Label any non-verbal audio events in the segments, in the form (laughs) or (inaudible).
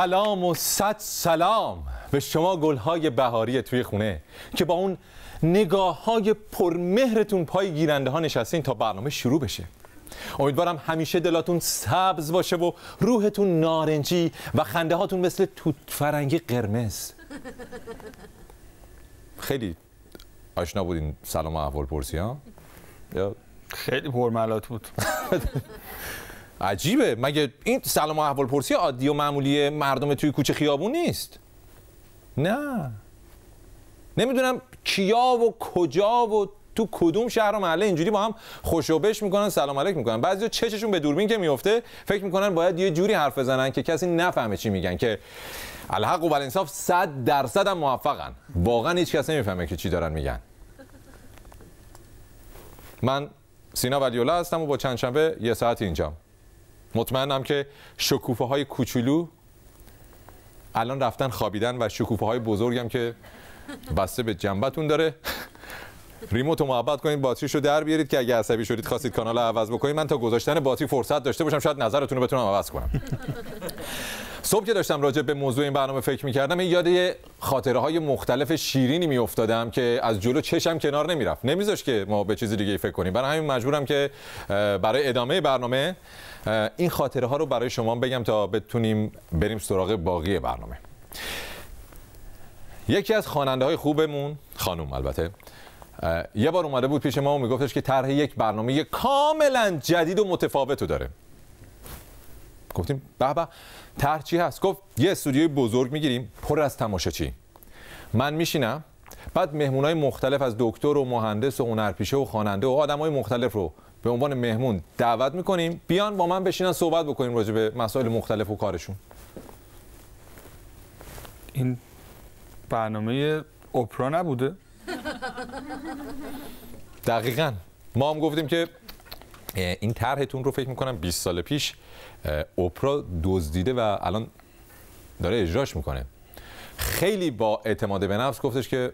سلام و صد سلام به شما گلهای بهاری توی خونه که با اون نگاه های پرمهرتون پای گیرنده ها نشستین تا برنامه شروع بشه. امیدوارم همیشه دلاتون سبز باشه و روحتون نارنجی و خنده هاتون مثل توت فرنگی قرمز. خیلی آشنا بودین سلام و احوال پرسی ها؟ یا؟ خیلی پرملات بود. (laughs) عجیبه. مگه این سلام و احوال پرسی عادی و معمولی مردم توی کوچه خیابون نیست؟ نه. نمی‌دونم کیا و کجا و تو کدوم شهر و محله اینجوری با هم خوشوبش می‌کنن سلام علیک می‌کنن. بعضی چششون به دوربین که میفته فکر می‌کنن باید یه جوری حرف بزنن که کسی نفهمه چی میگن که الحق و الانصاف 100 درصد هم موفقن. واقعا هیچ کس نمی‌فهمه که چی دارن میگن. من سینا ولیولا هستم و با چند شنبه یه ساعت اینجام. مطمئنم که شکوفه های کوچولو الان رفتن خوابیدن و شکوفه های بزرگم که بسته به جنبتون داره. ریموت رو محبت کنید باتریش رو در بیارید که اگه عصبی شدید خواستید کانال رو عوض بکنید. من تا گذاشتن باتری فرصت داشته باشم شاید نظرتون رو بتونم عوض کنم. صبح که داشتم راجع به موضوع این برنامه فکر می‌کردم یاد خاطره های مختلف شیرینی میافتادم که از جلو چشم کنار نمی‌رفت. نمیذاش که ما به چیز دیگه فکر کنیم. برای همین مجبورم که برای ادامه برنامه این خاطره ها رو برای شما بگم تا بتونیم بریم سراغ باقی برنامه. یکی از خواننده های خوبمون خانوم البته یه بار اومده بود پیش ما و میگفتش که طرح یک برنامه کاملا جدید و متفاوت داره. گفتیم به به طرح چی هست؟ گفت یه استودیوی بزرگ می‌گیریم پر از تماشاچی. من میشینم بعد مهمونای مختلف از دکتر و مهندس و هنرپیشه و خواننده و آدمای مختلف رو به عنوان مهمون دعوت می‌کنیم. بیان با من بشینن صحبت بکنیم راجع به مسائل مختلف و کارشون. این برنامه اپرا نبوده؟ دقیقا. ما هم گفتیم که این طرحتون رو فکر می‌کنم 20 سال پیش اپرا دزدیده و الان داره اجراش می‌کنه. خیلی با اعتماد به نفس گفتش که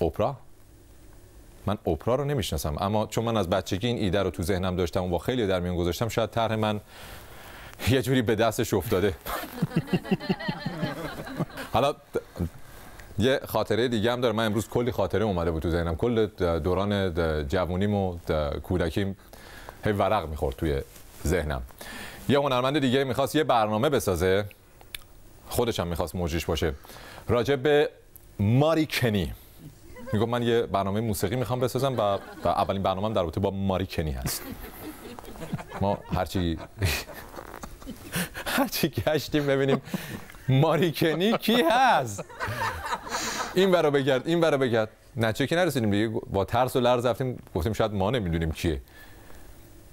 اپرا من اپرا رو نمی‌شناسم اما چون من از بچگی این ایده رو تو ذهنم داشتم و با خیلی در میون گذاشتم شاید طرح من یه جوری به دستش افتاده. (laughs) حالا یه خاطره دیگه هم داره. من امروز کلی خاطره اومده بود تو ذهنم. کل دوران جوونیم و کودکیم هی ورق می‌خورد توی ذهنم. یه هنرمند دیگه می‌خواست یه برنامه بسازه. خودش هم می‌خواست موجیش باشه. راجع به ماری کنی. میگم من یه برنامه موسیقی می‌خوام بسازم و, و اولین برنامه در رابطه با ماری کنی هست. ما هرچی (laughs) هرچی گشتیم ببینیم ماری کنی کی هست. این برا بگرد این برا بگرد. نچه که نرسیدیم دیگه. با ترس و لرز رفتیم گفتیم شاید ما نمی‌دونیم کیه.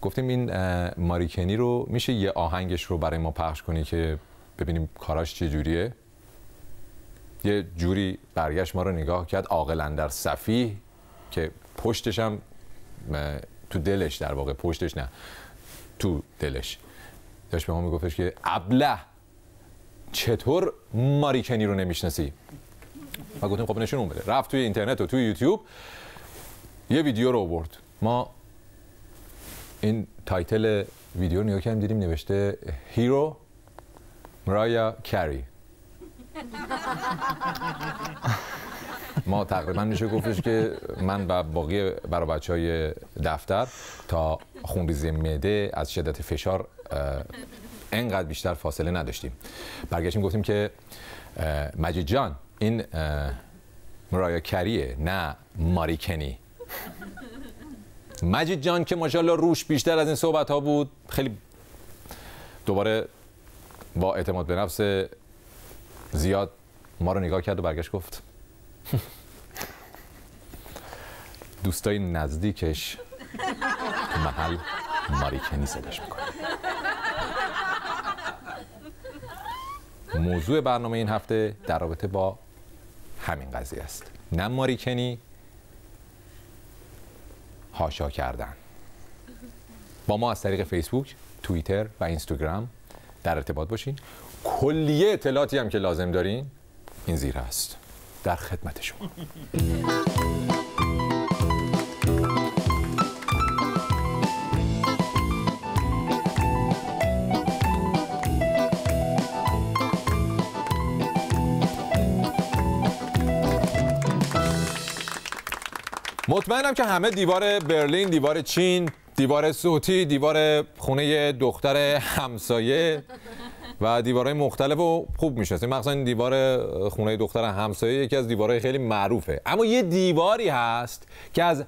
گفتیم این ماریکنی رو میشه یه آهنگش رو برای ما پخش کنی که ببینیم کاراش چه جوریه؟ یه جوری برگشت ما رو نگاه کرد عاقل در صفی که پشتش هم تو دلش در واقع پشتش نه تو دلش. داشت به ما میگفتش که ابله چطور ماریکنی رو نمی‌شناسی؟ و گفتیم خب نشون بده رفت توی اینترنت و توی یوتیوب یه ویدیو رو آورد. ما این title ویدیو رو نگاه کردیم دیدیم نوشته Hero Mariah Carey ما تقریبا میشه گفتش که من و باقی برای بچه های دفتر تا خونریزی معده از شدت فشار انقدر بیشتر فاصله نداشتیم. برگشتیم گفتیم که مجید جان این مرایا کریه نه ماریکنی (laughs) مجید جان که ماشاءالله روش بیشتر از این صحبت ها بود خیلی دوباره با اعتماد به نفس زیاد ما رو نگاه کرد و برگشت گفت. (laughs) دوستای نزدیکش محل ماریکنی صداش می‌کنه. موضوع برنامه این هفته در رابطه با همین قضیه است. نه ماریکنی هاشا کردن. با ما از طریق فیسبوک توییتر و اینستاگرام در ارتباط باشین. کلیه اطلاعاتی هم که لازم دارین این زیر هست. در خدمت شما. مطمئنم که همه دیوار برلین دیوار چین دیوار صوتی دیوار خونه دختر همسایه و دیوارهای مختلف و خوب می‌شناسیم مخصوصا این دیوار خونه دختر همسایه یکی از دیوارهای خیلی معروفه. اما یه دیواری هست که از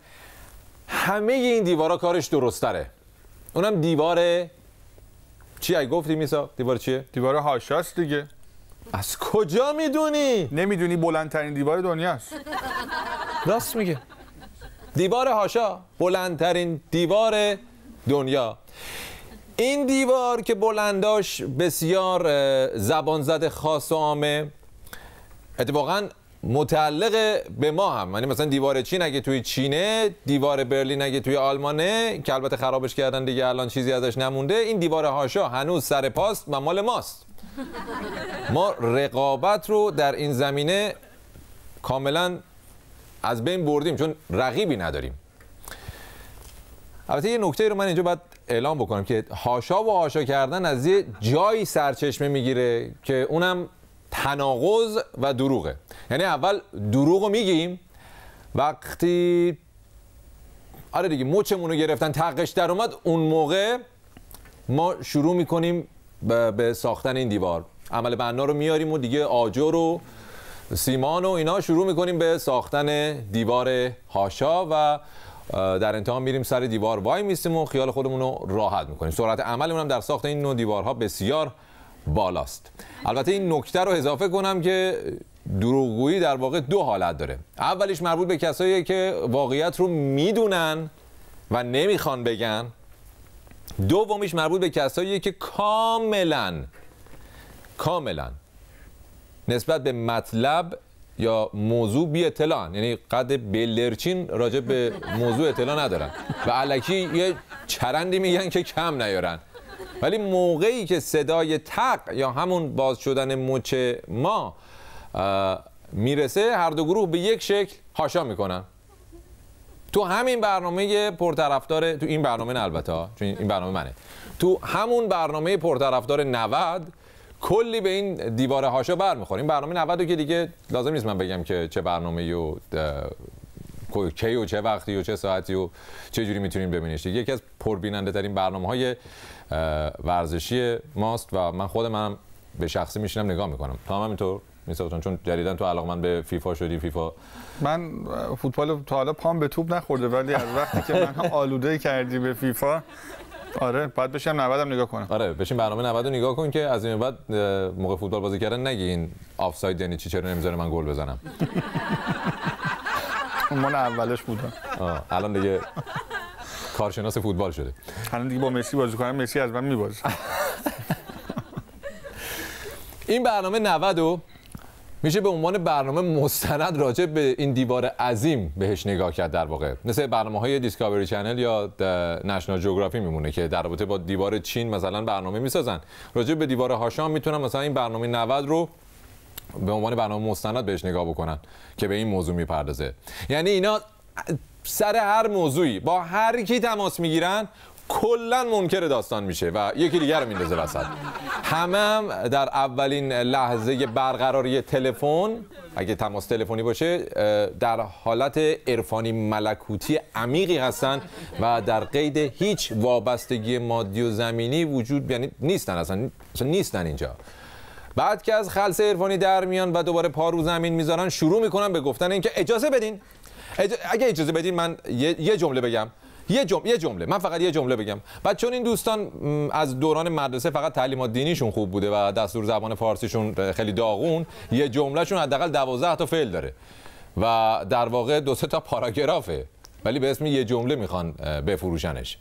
همه این دیوارها کارش درستره اونم دیوار چی؟ ای گفتی میسا دیوار چیه؟ دیوار هاشاست دیگه. از کجا می‌دونی؟ نمی‌دونی بلندترین دیوار دنیاست. راست میگه. دیوار هاشا بلندترین دیوار دنیا. این دیوار که بلنداش بسیار زبان زده خاص و عامه. اتفاقا متعلق به ما هم. یعنی مثلا دیوار چین اگه توی چینه دیوار برلین اگه توی آلمانه که البته خرابش کردن دیگه الان چیزی ازش نمونده این دیوار هاشا هنوز سر پاست و مال ماست. ما رقابت رو در این زمینه کاملا از بین بردیم چون رقیبی نداریم. البته یه نکته رو من اینجا باید اعلام بکنم که هاشا و هاشا کردن از یه جایی سرچشمه می‌گیره که اونم تناقض و دروغه. یعنی اول دروغ رو میگیم وقتی آره دیگه مچمون رو گرفتن تقش در اومد اون موقع ما شروع می‌کنیم به ساختن این دیوار. عمل بنا رو میاریم و دیگه آجر و سیمان و اینا شروع می‌کنیم به ساختن دیوار هاشا و در انتها میریم سر دیوار وای میستیم و خیال خودمون رو راحت می‌کنیم. سرعت عملمون هم در ساخت این نوع دیوارها بسیار بالاست. البته این نکته رو اضافه کنم که دروغگویی در واقع دو حالت داره. اولیش مربوط به کسایی که واقعیت رو می‌دونن و نمی‌خوان بگن. دومیش مربوط به کسایی که کاملا کاملا نسبت به مطلب یا موضوع بی اطلاع. یعنی قد بلرچین راجع به موضوع اطلاع ندارن. و علکی یه چرندی میگن که کم نیارن. ولی موقعی که صدای تق یا همون باز شدن مچ ما می‌رسه هر دو گروه به یک شکل هاشا می‌کنن. تو همین برنامه پرطرفدار تو این برنامه البته چون این برنامه منه. تو همون برنامه پرطرفدار 90 کلی به این دیوار هاشا برمیخوره این برنامه 90 که دیگه لازم نیست من بگم که چه برنامه و کی و چه وقتی و چه ساعتی و چه جوری می‌تونین ببینیش. یکی از پربیننده ترین برنامه های ورزشی ماست و من خود منم به شخصی میشینم نگاه می‌کنم. تو هم همینطور می‌سازن چون جدیدن تو علاقه من به فیفا شدی فیفا. من فوتبال تا حالا پام به توپ نخورده ولی از وقتی که من آلوده کردی به فیفا آره بعد بشم 90 هم نگاه کنم. آره بشین برنامه 90 رو نگاه کن که از این بعد موقع فوتبال بازی کردن نگین آفساید یعنی چی چرا نمی‌ذاره من گل بزنم؟ من اولش بودم الان دیگه کارشناس فوتبال شده. الان دیگه با مسی بازی کنم مسی از من میبازه. این برنامه 90 میشه به عنوان برنامه مستند راجع به این دیوار عظیم بهش نگاه کرد در واقع. مثل برنامه های دیسکاوری چنل یا نشنال جغرافی میمونه که در رابطه با دیوار چین مثلا برنامه می‌سازن. راجع به دیوار هاشام می‌تونن مثلا این برنامه 90 رو به عنوان برنامه مستند بهش نگاه بکنن که به این موضوع می‌پردازه. یعنی اینا سر هر موضوعی با هر کی تماس می‌گیرن کلا منکر داستان میشه و یکی دیگر رو میندازه وسط. همه هم در اولین لحظه برقراری تلفن اگه تماس تلفنی باشه در حالت عرفانی ملکوتی عمیقی هستن و در قید هیچ وابستگی مادی و زمینی وجود یعنی نیستن اصلا, نیستن اینجا. بعد که از خلص عرفانی در میان و دوباره پا رو زمین می‌ذارن شروع می‌کنن به گفتن اینکه اجازه بدین. اگه اجازه بدین من یه جمله بگم. یه جمله یه جمله من فقط یه جمله بگم. بعد چون این دوستان از دوران مدرسه فقط تعلیمات دینیشون خوب بوده و دستور زبان فارسیشون خیلی داغون یه جملهشون حداقل 12 تا فعل داره. و در واقع دو سه تا پاراگرافه. ولی به اسم یه جمله می‌خوان بفروشنش.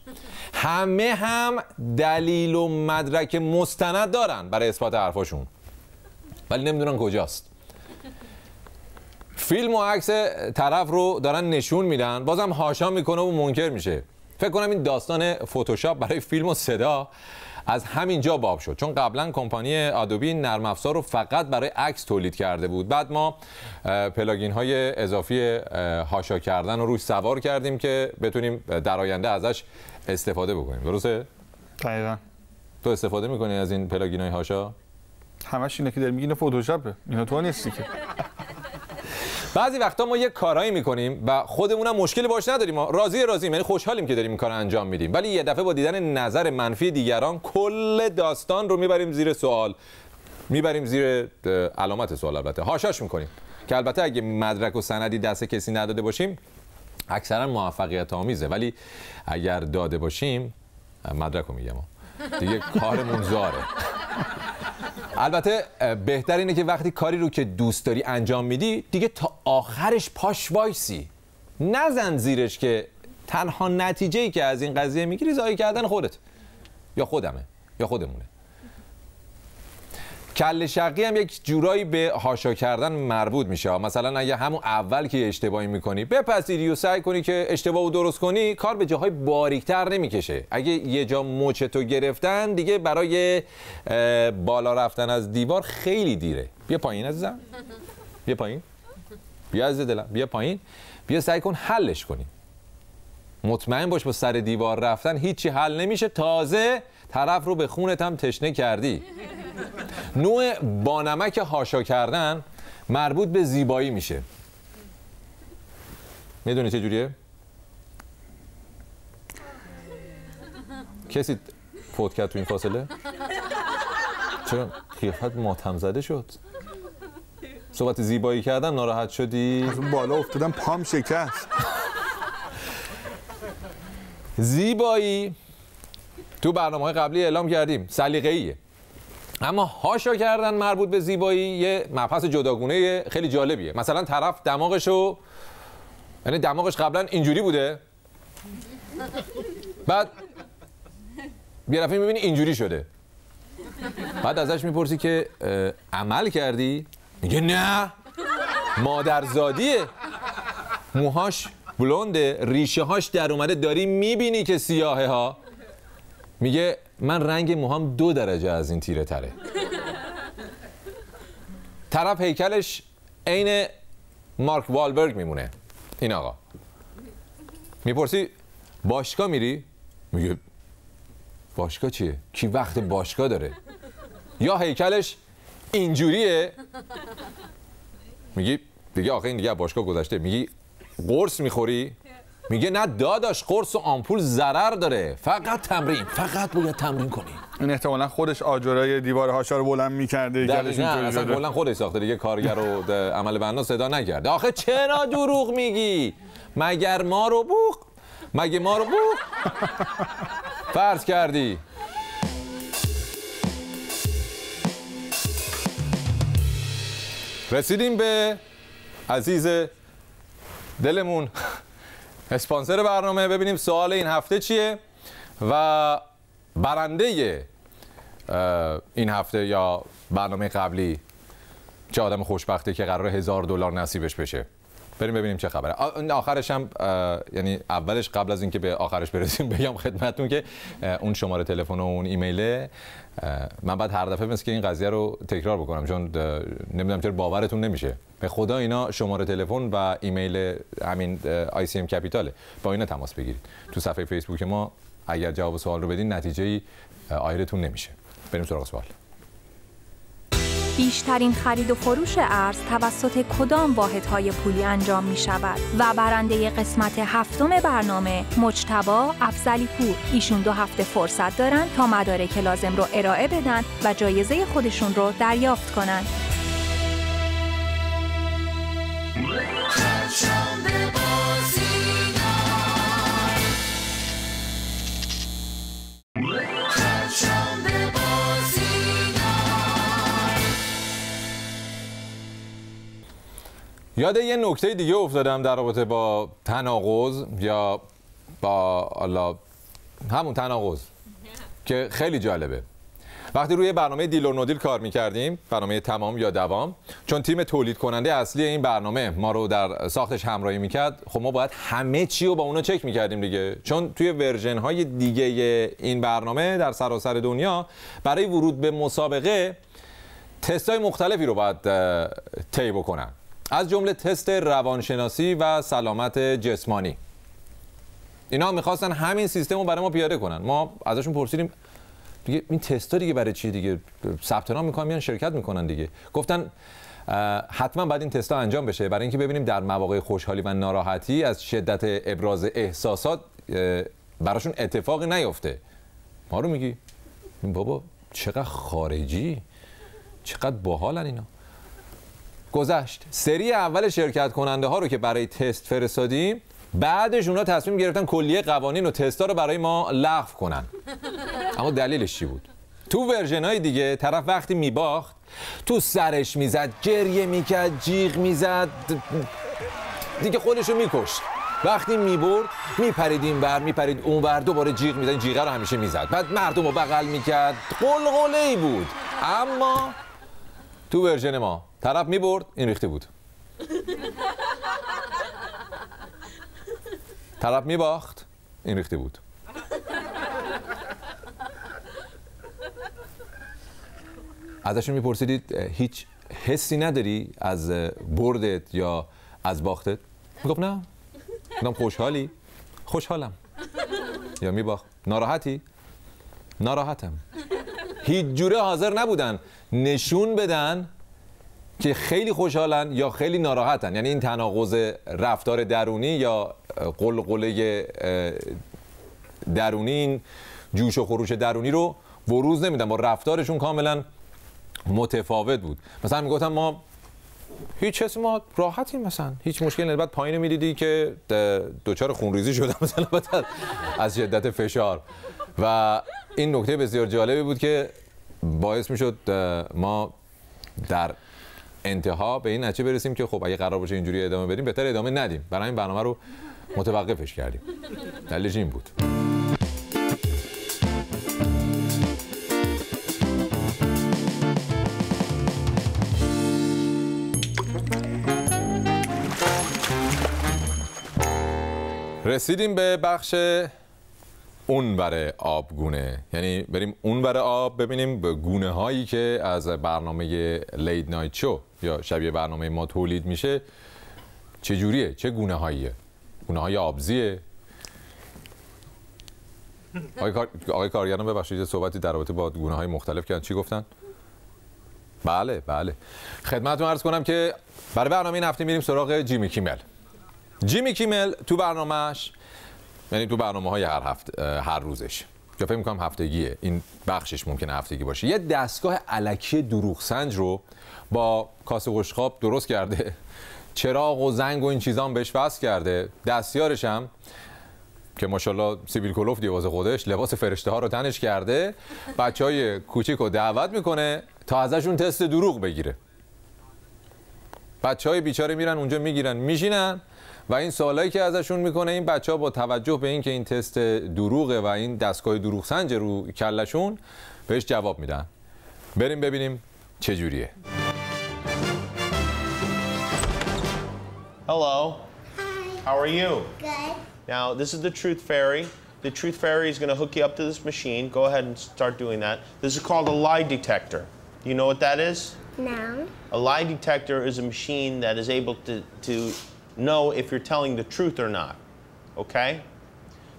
همه هم دلیل و مدرک مستند دارن برای اثبات حرفاشون. ولی نمی‌دونن کجاست. فیلم و عکس طرف رو دارن نشون میدن بازم هاشا می‌کنه و منکر میشه. فکر کنم این داستان فتوشاپ برای فیلم و صدا از همین جا باب شد. چون قبلا کمپانی آدوبی نرم افزار رو فقط برای عکس تولید کرده بود. بعد ما plugin های اضافی هاشا کردن رو روش سوار کردیم که بتونیم در آینده ازش استفاده بکنیم. درسته؟ دقیقا. تو استفاده می‌کنی از این plugin های هاشا؟ همش اینه که داری میگی فتوشاپه. اینا تو نیستی که. بعضی وقتا ما یه کارایی می‌کنیم و خودمونم مشکلی باش نداریم. راضی راضی یعنی خوشحالیم که داریم این کار انجام میدیم. ولی یه دفعه با دیدن نظر منفی دیگران کل داستان رو می‌بریم زیر سوال. می‌بریم زیر علامت سوال البته. هاشاش می‌کنیم. که البته اگه مدرک و سندی دست کسی نداده باشیم اکثرا موفقیت آمیزه. ولی اگر داده باشیم مدرک رو میگم. دیگه کارمون زاره. البته بهتر اینه که وقتی کاری رو که دوست داری انجام میدی دیگه تا آخرش پاش وایسی. نزن زیرش که تنها نتیجه ای که از این قضیه می‌گیری زایی کردن خودت. یا خودمه یا خودمونه. کل شقی هم یک جورایی به هاشا کردن مربوط میشه. مثلا اگه همون اول که اشتباهی می‌کنی بپذیری و سعی کنی که اشتباه و درست کنی کار به جاهای باریکتر نمی‌کشه. اگه یه جا مچ تو گرفتن دیگه برای بالا رفتن از دیوار خیلی دیره. بیا پایین عزیزم. بیا پایین. بیا عزیز دلم. بیا پایین. بیا سعی کن حلش کنی. مطمئن باش با سر دیوار رفتن هیچی حل نمیشه. تازه طرف رو به خونت هم تشنه کردی نوع بانمک هاشا کردن مربوط به زیبایی میشه می‌دونی چه جوریه؟ کسی فوت کرد تو این فاصله؟ چرا قیافت ماتم زده شد؟ صحبت زیبایی کردن ناراحت شدی؟ از اون بالا افتادم پام شکست زیبایی تو برنامه های قبلی اعلام کردیم سلیقه‌ایه اما هاشا کردن مربوط به زیبایی یه مبحث جداگونه خیلی جالبیه. مثلا طرف دماغشو یعنی دماغش قبلا اینجوری بوده. بعد یه دفعه می‌بینی اینجوری شده. بعد ازش می‌پرسی که عمل کردی؟ میگه نه. مادرزادیه. موهاش بلونده ریشه هاش در اومده داری می‌بینی که سیاهه ها. میگه من رنگ موهام دو درجه از این تیره تره طرف هیکلش عین مارک والبرگ میمونه این آقا می‌پرسی باشگاه میری؟ میگه باشگاه چیه؟ کی وقت باشگاه داره؟ یا هیکلش اینجوریه میگی دیگه آخه این دیگه باشگاه گذشته میگی قرص می‌خوری؟ میگه نه داداش قرص و آمپول ضرر داره. فقط تمرین فقط باید تمرین کنی. این احتمالا خودش آجرای دیوار هاشا رو بلند می‌کرده نه اصلا خودش ساخته دیگه کارگر رو عمل بنا صدا نکرده. آخه چرا دروغ میگی؟ مگر ما رو بوخ؟ مگه ما رو بوخ؟ فرض کردی. رسیدیم به عزیز دلمون. اسپانسر برنامه ببینیم سوال این هفته چیه و برنده این هفته یا برنامه قبلی چه آدم خوشبخته که قرار هزار دلار نصیبش بشه. بریم ببینیم چه خبره. آخرش هم یعنی اولش قبل از اینکه به آخرش برسیم (laughs) بگم خدمتتون که اون شماره تلفن و اون ایمیله من بعد هر دفعه مثل که این قضیه رو تکرار بکنم چون نمی‌دونم چرا باورتون نمیشه. به خدا اینا شماره تلفن و ایمیل همین آی سی ام کپیتاله. با اینا تماس بگیرید. تو صفحه فیسبوک ما اگر جواب سوال رو بدین نتیجه ای آیرتون نمیشه. بریم سراغ سوال. بیشترین خرید و فروش ارز توسط کدام واحدهای پولی انجام می شود و برنده قسمت هفتم برنامه مجتبا افزلی پور ایشون دو هفته فرصت دارن تا مدارک لازم رو ارائه بدن و جایزه خودشون رو دریافت کنند. یاد یه نکته دیگه افتادم در رابطه با تناقض یا با الله همون تناقض که خیلی جالبه. وقتی روی برنامه دیل و نودیل کار می‌کردیم برنامه تمام یا دوام چون تیم تولید کننده اصلی این برنامه ما رو در ساختش همراهی می‌کرد خب ما باید همه چی رو با اونو چک می‌کردیم دیگه. چون توی ورژن های دیگه این برنامه در سراسر دنیا برای ورود به مسابقه تست های مختلفی رو باید طی بکنن. از جمله تست روانشناسی و سلامت جسمانی. اینا می‌خواستن همین سیستم رو برای ما پیاده کنن. ما ازشون پرسیدیم دیگه این تستا دیگه برای چی دیگه؟ ثبت نام می‌کنن میان شرکت می‌کنن دیگه. گفتن حتما باید این تستا انجام بشه. برای اینکه ببینیم در مواقع خوشحالی و ناراحتی از شدت ابراز احساسات براشون اتفاقی نیفته. ما رو میگی؟ بابا چقدر خارجی؟ چقدر باحالن اینا؟ گذشت. سری اول شرکت کننده ها رو که برای تست فرستادیم بعدش اونا تصمیم گرفتن کلیه قوانین و تستا رو برای ما لغو کنن. اما دلیلش چی بود؟ تو ورژن های دیگه طرف وقتی میباخت تو سرش می‌زد گریه می‌کرد جیغ می‌زد دیگه خودشو میکشت. وقتی می‌برد میپرید این بر میپرید اون بر دوباره جیغ می‌زد جیغه رو همیشه می‌زد. بعد مردم رو بغل می‌کرد. قلقله ای بود. اما تو ورژن ما. طرف می‌برد این ریخته بود. طرف میباخت این ریخته بود. ازشون میپرسیدید هیچ حسی نداری از بردت یا از باختت؟ می‌گفت نه. میگم خوشحالی. خوشحالم. یا میباخت. ناراحتی؟ ناراحتم. هیچ جوره حاضر نبودن نشون بدن که خیلی خوشحالن یا خیلی ناراحتن. یعنی این تناقض رفتار درونی یا قلقله درونی این جوش و خروش درونی رو بروز نمیدن. با رفتارشون کاملا متفاوت بود. مثلا می‌گفتم ما هیچ چیز ما راحتیم مثلا. هیچ مشکلی نداره بعد پایین می‌دیدی که دچار خونریزی شده (laughs) مثلا از شدت فشار. و این نکته بسیار جالبی بود که باعث می‌شد ما در انتها به این نتیجه برسیم که خب اگه قرار باشه اینجوری ادامه بدیم بهتر ادامه ندیم. برای این برنامه رو متوقفش کردیم. دلیلش این بود. رسیدیم به بخش اون بر آبگونه یعنی بریم اون بر آب ببینیم به گونه هایی که از برنامه لید نایت شو یا شبیه برنامه ما تولید میشه چه جوریه؟ چه گونه هاییه؟ گونه های آبزیه. آقای, کار... آقای ببخشید صحبتی در رابطه با گونه های مختلف کردن. چی گفتن؟ بله بله. خدمتتون عرض کنم که برای برنامه این هفته میریم سراغ جیمی کیمل. جیمی کیمل تو برنامهش یعنی تو برنامه های هر هفته هر روزش. یا فکر می‌کنم هفتگیه. این بخشش ممکنه هفتگی باشه. یه دستگاه علکی دروغ سنج رو با کاسه قشقاب درست کرده. چراغ و زنگ و این چیزا هم بهش وصل کرده. دستیارش هم که ماشاءالله سیبیل کلوف دیواز خودش لباس فرشته ها رو تنش کرده. بچه های کوچیک رو دعوت می‌کنه تا ازشون تست دروغ بگیره. بچه های بیچاره میرن اونجا می‌گیرن میشینن. و این سوالایی که ازشون می‌کنه این بچه ها با توجه به اینکه این تست دروغه و این دستگاه دروغ سنج رو کلشون بهش جواب میدن بریم ببینیم چه جوریه Hello. Hi. How are you? Good. Now, this is the Truth Fairy. The Truth Fairy is going to hook you up to this machine. Go ahead and start doing that. This is called a lie detector. You know what that is? No. A lie detector is a machine that is able to, to know if you're telling the truth or not. Okay?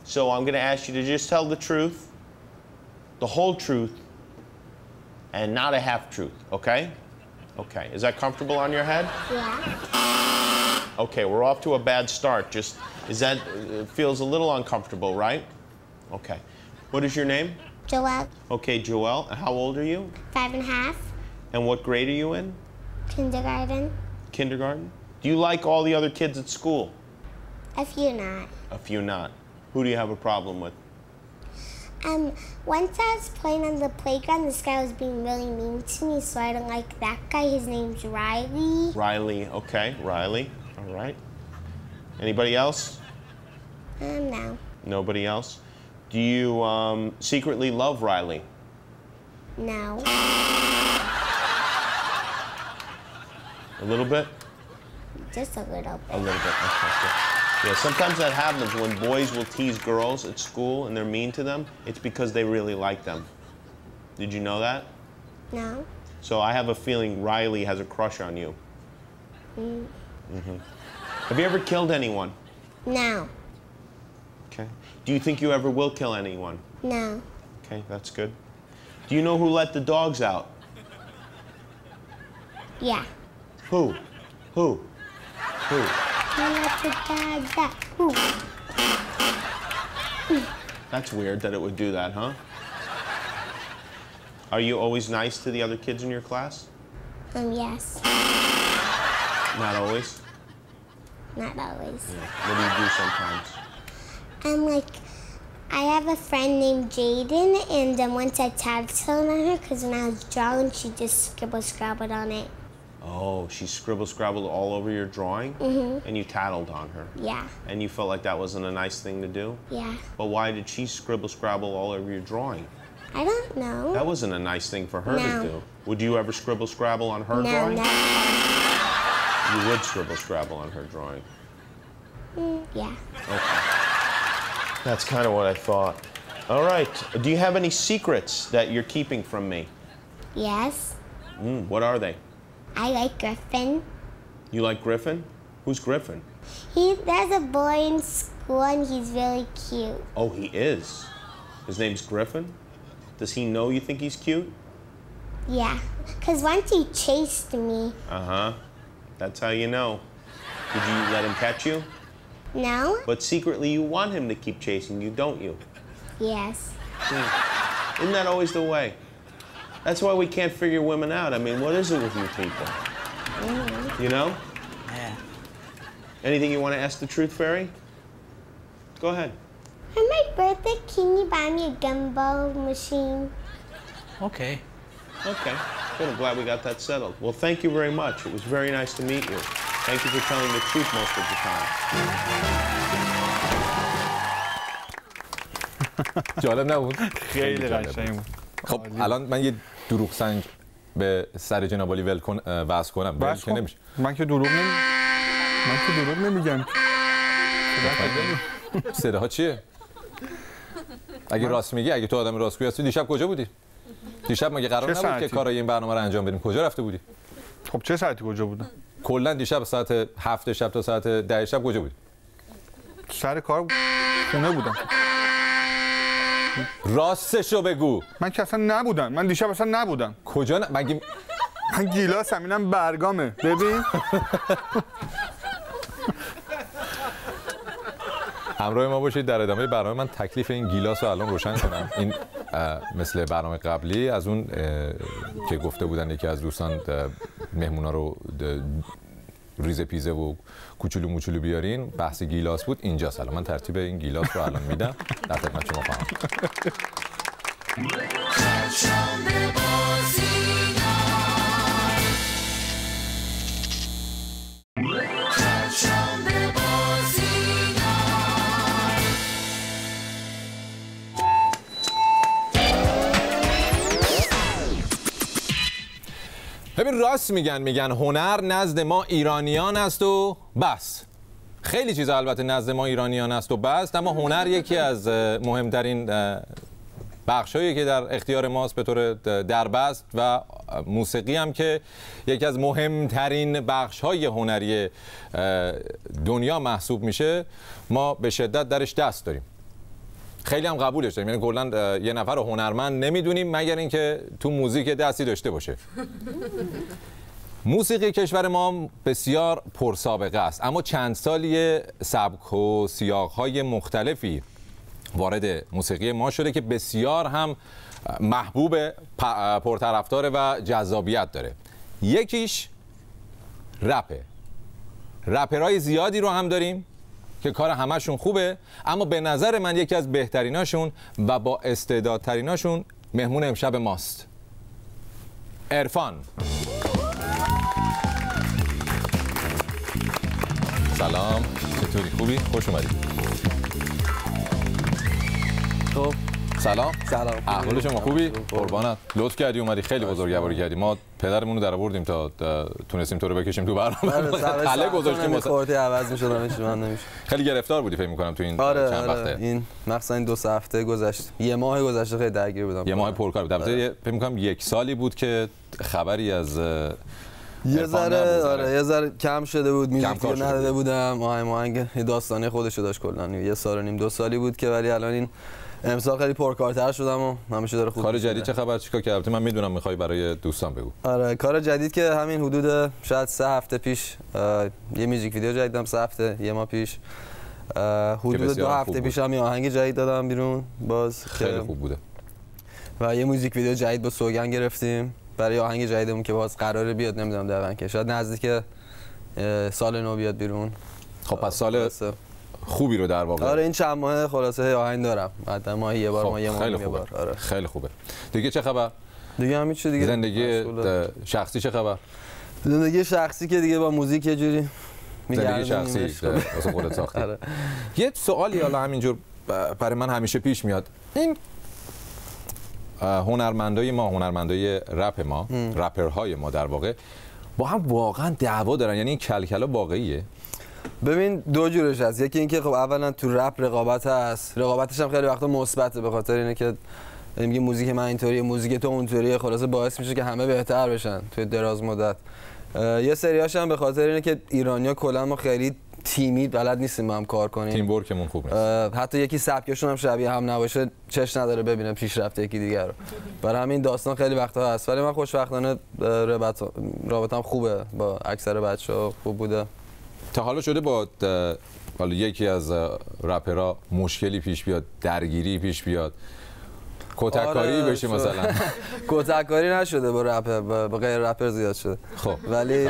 So I'm going to ask you to just tell the truth, the whole truth, and not a half truth. Okay? Okay. Is that comfortable on your head? Yeah. Okay, we're off to a bad start. Just is that it feels a little uncomfortable, right? Okay. What is your name? Joel, Okay, Joelle. How old are you? five and a half. And what grade are you in? Kindergarten. Kindergarten. Do you like all the other kids at school? A few not. A few not. Who do you have a problem with? Um, once I was playing on the playground, this guy was being really mean to me, so I don't like that guy. His name's Riley. Riley. Okay, Riley. All right. Anybody else? Um, no. Nobody else. Do you um, secretly love Riley? No. A little bit. Just a little A bit. little bit. Okay. Yeah, sometimes that happens when boys will tease girls at school and they're mean to them. It's because they really like them. Did you know that? No. So I have a feeling Riley has a crush on you. Mm, hmm Have you ever killed anyone? No. Okay. Do you think you ever will kill anyone? No. Okay, that's good. Do you know who let the dogs out? Yeah. Who? Who? Who? That's weird that it would do that, huh? Are you always nice to the other kids in your class? Um, yes. Not always. Not always. Yeah. What do you do sometimes? I'm like, I have a friend named Jaden, and um, once I tattooed on her because when I was drawing, she just scribble scrabbled on it. Oh, she scribble scrabbled all over your drawing, and you tattled on her, Yeah, and you felt like that wasn't a nice thing to do. yeah. But why did she scribble scrabble all over your drawing? I don't know. That wasn't a nice thing for her No. to do. Would you ever scribble scrabble on her no, drawing? never. You would scribble scrabble on her drawing. Yeah. Okay. That's kind of what I thought. All right. Do you have any secrets that you're keeping from me? Yes. Mm, what are they? I like Griffin. You like Griffin? Who's Griffin? He there's a boy in school and he's really cute. Oh, he is. His name's Griffin. Does he know you think he's cute? Yeah. Cause once he chased me. Uh huh. That's how you know. Did you let him catch you? No? But secretly, you want him to keep chasing you, don't you? Yes. Isn't that always the way? That's why we can't figure women out. I mean, what is it with you people? You know? Yeah. Anything you want to ask the truth fairy? Go ahead. For my birthday, can you buy me a gumball machine? Okay. Okay. Good. I'm glad we got that settled. Well, thank you very much. It was very nice to meet you. Thank you for telling the truth most of the time. جالب نبود خیلی جالب قشنگ بود خب الان من یه دروغ سنج به سر جناب علی ول کن کنم. بس که کن. نمیشه. من که دروغ نمی من که دروغ نمیگم. (laughs) صداها چیه؟ اگه راست میگی اگه تو آدم راستگویی هستی دیشب کجا بودی؟ دیشب مگه قرار نبود که؟ کارای این برنامه رو انجام بدیم؟ کجا رفته بودی؟ خب چه ساعتی کجا بودم؟ کلا دیشب ساعت هفت شب تا ساعت ده شب کجا بودی؟ سر کار خونه بودم. راستشو بگو. من که اصلا نبودم. من دیشب اصلا نبودم. کجا ن... مگه من گیلاسم اینم برگامه. ببین. همراه ما باشید در ادامه برنامه. من تکلیف این گیلاس رو الان روشن کنم. این مثل برنامه قبلی از اون که گفته بودن یکی از دوستان مهمونا رو ریز پیزه و کوچولو موچولو بیارین. بحث گیلاس بود. اینجاست الان من ترتیب این گیلاس رو الان میدم. در خدمت شما خواهم. راست میگن میگن هنر نزد ما ایرانیان است و بس. خیلی چیزا البته نزد ما ایرانیان است و بس اما هنر یکی از مهمترین اه، بخشایی که در اختیار ماست به طور دربست و موسیقی هم که یکی از مهمترین بخش های هنری دنیا محسوب میشه ما به شدت درش دست داریم. خیلی هم قبولش داریم یعنی کلا یه نفر هنرمند. نمی‌دونیم مگر اینکه تو موزیک دستی داشته باشه. موسیقی کشور ما بسیار پرسابقه است. اما چند سالی سبک و سیاقهای مختلفی وارد موسیقی ما شده که بسیار هم محبوب پرطرفدار و جذابیت داره. یکیش رپه. رپرهای زیادی رو هم داریم. که کار همشون خوبه اما به نظر من یکی از بهتریناشون و با استعدادتریناشون مهمون امشب ماست. ارفان سلام. چطوری؟ خوبی؟ خوش اومدی. خب سلام. سلام. احوال شما خوبی؟ قربانت. لطف کردی اومدی. خیلی بزرگواری کردی. ما پدرمون رو در آوردیم تا تونستیم تو رو بکشیم تو برنامه. تله گذاشتیم واسه عوض می‌شدم هیچ من نمیشه خیلی گرفتار بودی فکر می‌کنم تو این آره چند آره. وقته. این مخصوصا این دو سه هفته گذشت. یه ماه گذشته خیلی درگیر بودم. یه ماه پرکار بود. البته یه- فکر می‌کنم یک سالی بود که خبری از یه ذره آره یه ذره کم شده بود میوزیک نداده بود. بودم. آهنگ آهنگ داستانه خودشو داشت کلا یه سال و نیم دو سالی بود که ولی الان این امسال خیلی پرکارتر شدم و همیشه داره خوب کار جدید. چه خبر؟ چیکار کردی؟ من می‌دونم می‌خوای برای دوستان بگو. آره کار جدید که همین حدود شاید سه هفته پیش یه میوزیک ویدیو جدید دادم سه هفته یه ماه پیش. حدود دو هفته. پیش هم یه آهنگ جدید دادم بیرون باز خیلی که- خوب بوده. و یه موزیک ویدیو جدید با سوگن گرفتیم برای آهنگ جدیدمون که باز قراره بیاد نمی‌دونم دقیقاً که. شاید نزدیک سال نو بیاد بیرون. خب پس سال. خوبی رو در واقع. آره این چند ماه خلاصه آهنگ دارم. بعد ماه یه بار خب، ما یه ماه یه بار. آره. خیلی خوبه. دیگه چه خبر؟ دیگه همین چی دیگه زندگی شخصی چه خبر؟ زندگی شخصی که دیگه با موزیک یه جوری زندگی. شخصی واسه خودت ساختی. (laughs) آره. یه سوالی حالا همینجور برای من همیشه پیش میاد. این هنرمندای ما هنرمندای رپ ما رپرهای ما در واقع با هم واقعا دعوا دارن. یعنی این کلکلا واقعیه. ببین دو جورش هست. یکی اینکه خب اولا تو رپ رقابت هست. رقابتش هم خیلی وقتا مثبته به خاطر اینه که میگه موزیک من اینطوریه موزیک تو اونطوریه. خلاصه باعث میشه که همه بهتر بشن توی دراز مدت. یه سریاش هم به خاطر اینه که ایرانیا کلا ما خیلی تیمی بلد نیستیم با هم کار کنیم. تیم ورکمون خوب نیست. حتی یکی سبکشون هم شبیه هم نباشه چش نداره ببینه پیشرفت یکی دیگر رو. برای همین داستان خیلی وقتا هست. ولی من خوشبختانه رابطم خوبه با اکثر بچه ها خوب بوده. تا حالا شده با حالا یکی از رپرها مشکلی پیش بیاد درگیری پیش بیاد. کتککاری آره، بشه. مثلا. (laughs) کتککاری نشده با رپر با غیر رپر زیاد شده. خب ولی (laughs)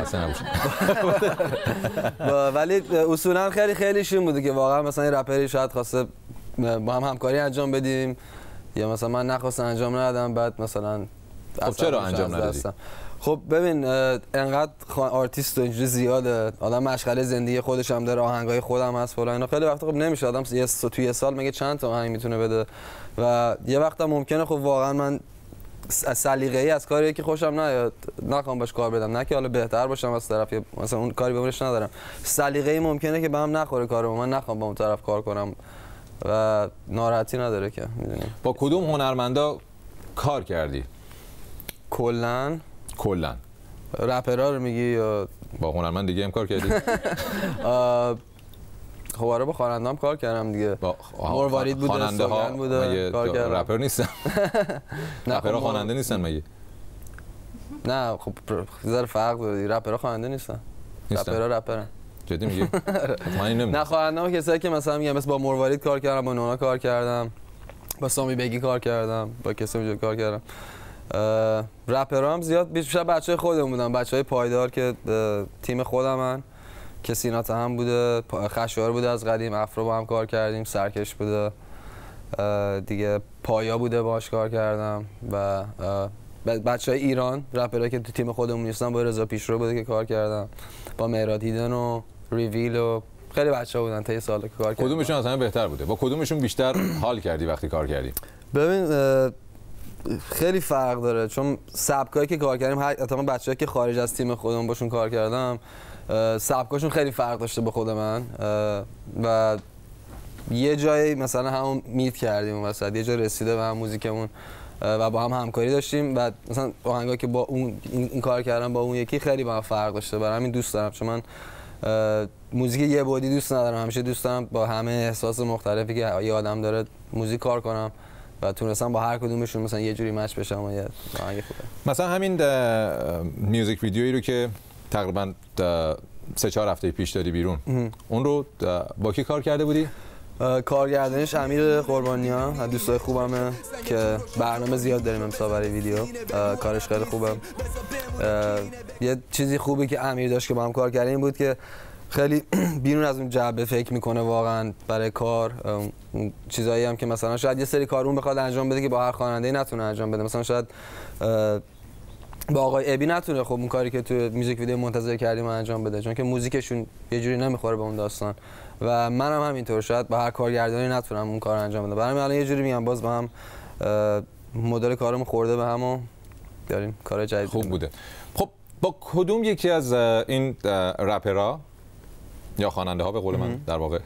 ولی اصولا خیلی خیلی shame بوده که واقعا مثلا این رپری شاید خواسته با هم همکاری انجام بدیم یا مثلا من نخواستم انجام ندادم بعد مثلا خب چرا انجام ندادی؟ خب ببین انقدر آرتیست و اینجوری زیاده. آدم مشغله زندگی خودش هم داره آهنگای خودم هست فلان اینا. خیلی وقتا خب نمیشه. آدم یه توی یه سال میگه چند تا آهنگ می‌تونه بده؟ و یه وقتا ممکنه خب واقعا من س- سلیقه‌ای از کاری که خوشم نیاد نخوام باش کار بدم. نه که حالا بهتر باشم از طرف مثلا اون کاری بهش ندارم. سلیقه‌ای ممکنه که به هم نخوره کارم من نخوام با اون طرف کار کنم. و ناراحتی نداره که می‌دونی. با کدوم هنرمندا کار کردی؟ کلا کلا. رپرها رو میگی یا با هنرمند دیگه هم کار کردی (laughs) خب آره با خواننده‌ام کار کردم دیگه. با مروارید بوده، خواننده ها بوده، کار کردم. رپر نیستن؟ (laughs) نه (laughs) رپرها خب خواننده نیستن مگه؟ نه خب ذره فرق داره رپرها خواننده نیستن. رپرها رپرن. جدی میگی؟ من این نه نمی‌دونم خواننده ها کسایی که مثلا میگم مثل با مروارید کار کردم با نونا کار کردم با سامی بگی کار کردم با کسی کار کردم. هم زیاد بیشتر بچه خودمون بودن بچه های پایدار که تیم خودمن که سینا هم بوده خشوار بوده از قدیم افرو با هم کار کردیم سرکش بوده دیگه پایا بوده باش کار کردم و بچه های ایران رپرها که تو تیم خودمون نیستن با رضا پیشرو بوده که کار کردم با مهراد هیدن و ریویل و خیلی بچه ها بودن تا یه سال که کار کردم کدومشون از همه بهتر بوده؟ با کدومشون بیشتر (clears throat) حال کردی وقتی کار کردی؟ ببین اه، خیلی فرق داره چون سبکایی که کار کردیم اتفاقا بچه‌ای که خارج از تیم خودمون باشون کار کردم سبکاشون خیلی فرق داشته به خود من و یه جایی مثلا همون میت کردیم اون وسط یه جا رسیده به هم موزیکمون و با هم همکاری داشتیم و مثلا آهنگایی که با اون این, کار کردم با اون یکی خیلی با فرق داشته برای همین دوست دارم چون من موزیک یه بودی دوست ندارم همیشه دوست دارم با همه احساس مختلفی که یه آدم داره موزیک کار کنم. و تونستم با هر کدومشون مثلا یه جوری مچ بشم و یه آهنگ خوبه. مثلا همین میوزیک ویدیویی رو که تقریبا سه چهار هفته پیش دادی بیرون اون رو با کی کار کرده بودی؟ کارگردانش امیر قربانیان از دوستای خوبمه که برنامه زیاد داریم امسال برای ویدیو. کارش خیلی خوبه. یه چیزی خوبی که امیر داشت که با هم کار کردیم بود که خیلی (clears throat) بیرون از اون جعبه فکر می‌کنه واقعا برای کار چیزایی هم که مثلا شاید یه سری کار اون بخواد انجام بده که با هر خواننده نتونه انجام بده. مثلا شاید با آقای ابی نتونه خب اون کاری که تو میوزیک ویدیو منتظر کردیم انجام بده چون که موزیکشون یه جوری نمی‌خوره به اون داستان. و منم هم همینطور شاید با هر کارگردانی نتونم اون کار انجام بدم برای همین الان یه جوری میگم باز با هم مدل کارمون خورده به هم و داریم کار جدید خوب. بوده. خب با کدوم یکی از این رپرها؟ یا خواننده ها به قول من در واقع.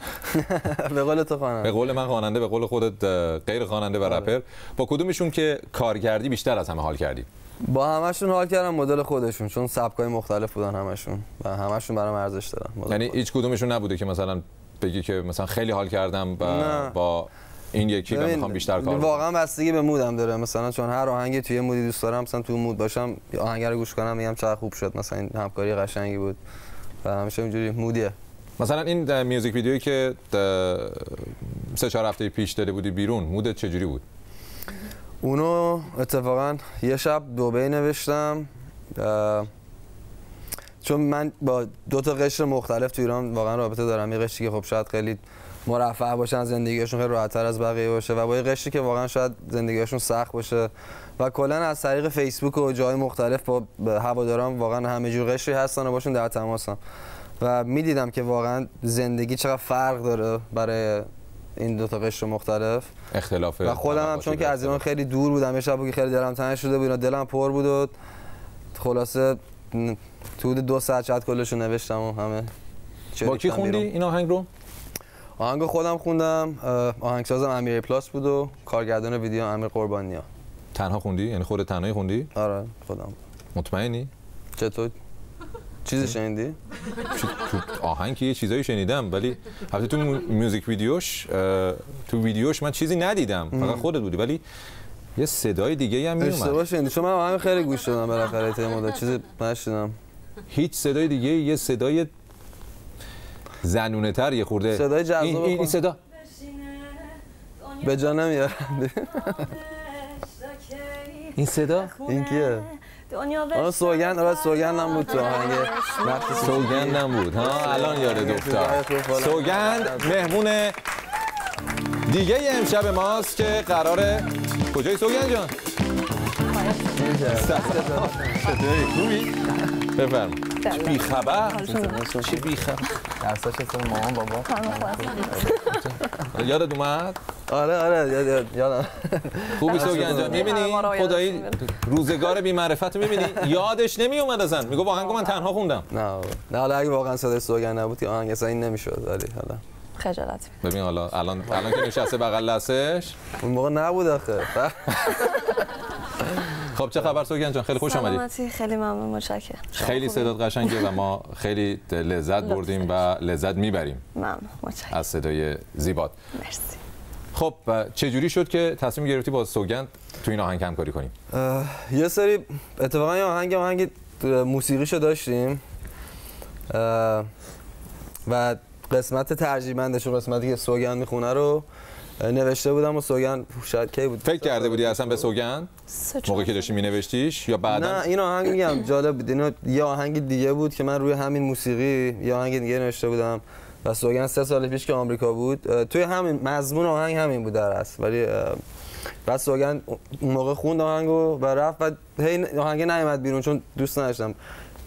(laughs) به قول تو به خانم قول من خواننده به قول خودت غیر خواننده و رپر. با کدومشون که کار کردی بیشتر از همه حال کردی؟ با همشون حال کردم مدل خودشون چون سبکای مختلف بودن همشون و همشون برام ارزش دارن. یعنی. هیچ کدومشون نبوده که مثلا بگی که مثلا خیلی حال کردم با. با این یکی و ببین، می‌خوام بیشتر کار واقعا بستگی به مودم داره. مثلا چون هر آهنگی توی مودی دوست دارم مثلا تو مود باشم آهنگ رو گوش کنم میگم چقدر خوب شد. مثلا این همکاری قشنگی بود. و همیشه اینجوری مودیه. مثلا این میوزیک ویدیویی که سه چهار هفته پیش داده بودی بیرون مودت چجوری بود؟ اونو اتفاقا یه شب دوبه نوشتم چون من با دو تا قشر مختلف تو ایران واقعا رابطه دارم. یه قشری که خب شاید خیلی مرفه باشن زندگیشون خیلی راحتتر از بقیه باشه و با یه قشری که واقعا شاید زندگیشون سخت باشه و کلا از طریق فیسبوک و جای مختلف با هواداران واقعا همه جور قشری هستن و باشون در تماسم و می‌دیدم که واقعا زندگی چقدر فرق داره برای این دو تا قشر مختلف. اختلاف و خودم هم چون که از ایران خیلی دور بودم یه شب بود که خیلی دلم تنگ شده بود دلم پر بود و خلاصه تو دو ساعت شاید کلشو نوشتم و همه با کی خوندی بیرون. این آهنگ رو؟ آهنگو خودم خوندم آهنگسازم امیر پلاس بود و کارگردان ویدیو امیر قربانیا. تنها خوندی؟ یعنی خودت تنهایی خوندی؟ آره خودم. مطمئنی؟ چطور؟ چیزی شنیدی؟ تو آهنگ که یه چیزایی شنیدم ولی البته تو میوزیک ویدیوش تو ویدیوش من چیزی ندیدم. فقط خودت بودی. ولی یه صدای دیگه هم اشتباه میومد شنیدی. چون من آهنگ خیلی گوش دادم بالاخره تا مدت چیزی نشیدم هیچ صدای دیگه یه صدای زنونه تر یه خورده. صدای جذاب این, این, این. صدا. به جا نمیارم. این صدا؟ این کیه؟ آه سوگند آره سوگندم بود تو آهنگ نقش سوگندم بود ها الان یاد افتاد سوگند مهمون دیگه امشب ماست که قراره کجای سوگند جان؟ خوبی؟ بفرم چه بی خبر؟ چه بی خبر؟ درساش اسم مامان بابا یادت اومد؟ آره آره یاد- یاد- یادم. خوبی سوگند جان می‌بینی؟ خدایی روزگار بی معرفت می‌بینی؟ یادش نمی اومد اصلا میگو آهنگو من تنها خوندم. نه. نه حالا اگه واقعا صدای سوگند نبود که آهنگ اصلا این نمی‌شد ولی حالا. خجالت ببین حالا الان الان که نشسته بغل دستش. اون موقع نبود آخه. (laughs) خب چه خبر سوگند جان؟ خیلی خوش آمدید سلامتی. خیلی ممنون متشکرم. خیلی؟ صدات قشنگه و ما خیلی لذت بردیم و لذت می‌بریم. ممنون متشکرم. از صدای زیبات. مرسی. خب چه جوری شد که تصمیم گرفتی با سوگند تو این آهنگ همکاری کنیم یه سری اتفاقا یه آهنگ آهنگ موسیقیشو داشتیم. و قسمت ترجیبندش و قسمتی که سوگند می‌خونه رو نوشته بودم و سوگند شاید کی بود؟ فکر کرده بودی اصلا به چهار موقعی که داشتی مینوشتیش؟ یا بعدا؟ نه این آهنگ میگم جالب بود. اینو یه آهنگ دیگه بود که من روی همین موسیقی یه آهنگ دیگه نوشته بودم. و سوگند سه سال پیش که آمریکا بود توی همین مضمون آهنگ همین بود در اصل. ولی بعد سوگند اون موقع خوند آهنگو و رفت و هی آهنگ نیومد بیرون چون دوست نداشتم.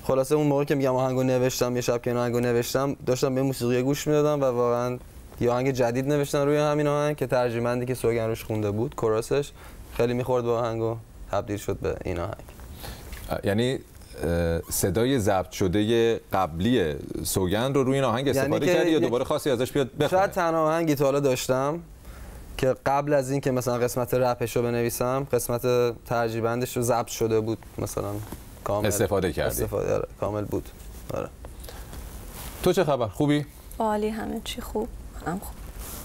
خلاصه اون موقع که میگم آهنگو نوشتم یه شب که آهنگو نوشتم داشتم به موسیقی گوش می‌دادم و واقعا یه آهنگ جدید نوشتن روی همین آهنگ که ترجمندی که سوگند روش خونده بود کوراسش خیلی می‌خورد به آهنگو. تبدیل شد به این آهنگ. یعنی صدای ضبط شده قبلی سوگند رو روی این آهنگ یعنی استفاده کردی یا دوباره خاصی ازش بیاد شاید بخونه تنها آهنگی تا حالا داشتم که قبل از این که مثلا قسمت رپش رو بنویسم قسمت ترجیبندش رو ضبط شده بود مثلا کامل. استفاده کردی. استفاده آره، کامل بود. آره. تو چه خبر؟ خوبی؟ عالی همه چی خوب. منم خوب.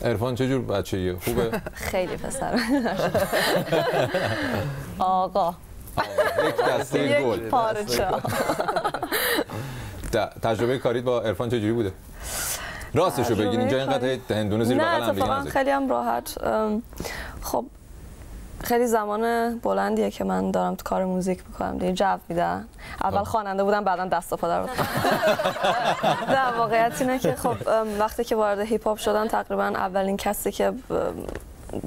عرفان چه جور بچه‌ایه؟ خوبه؟ (laughs) خیلی پسر. (laughs) آقا. یک گل. پارچه تجربه کاریت با عرفان چجوری بوده؟ راستشو بگین اینجا اینقدر هندونه زیر بغل نه هم نذارید. خیلی هم راحت. خب خیلی زمان بلندیه که من دارم تو کار موزیک می‌کنم. دیگه جو میدن. اول خواننده بودم بعدا دست و پا در. (laughs) نه واقعیت اینه که خب وقتی که وارد هیپ هاپ شدم تقریبا اولین کسی که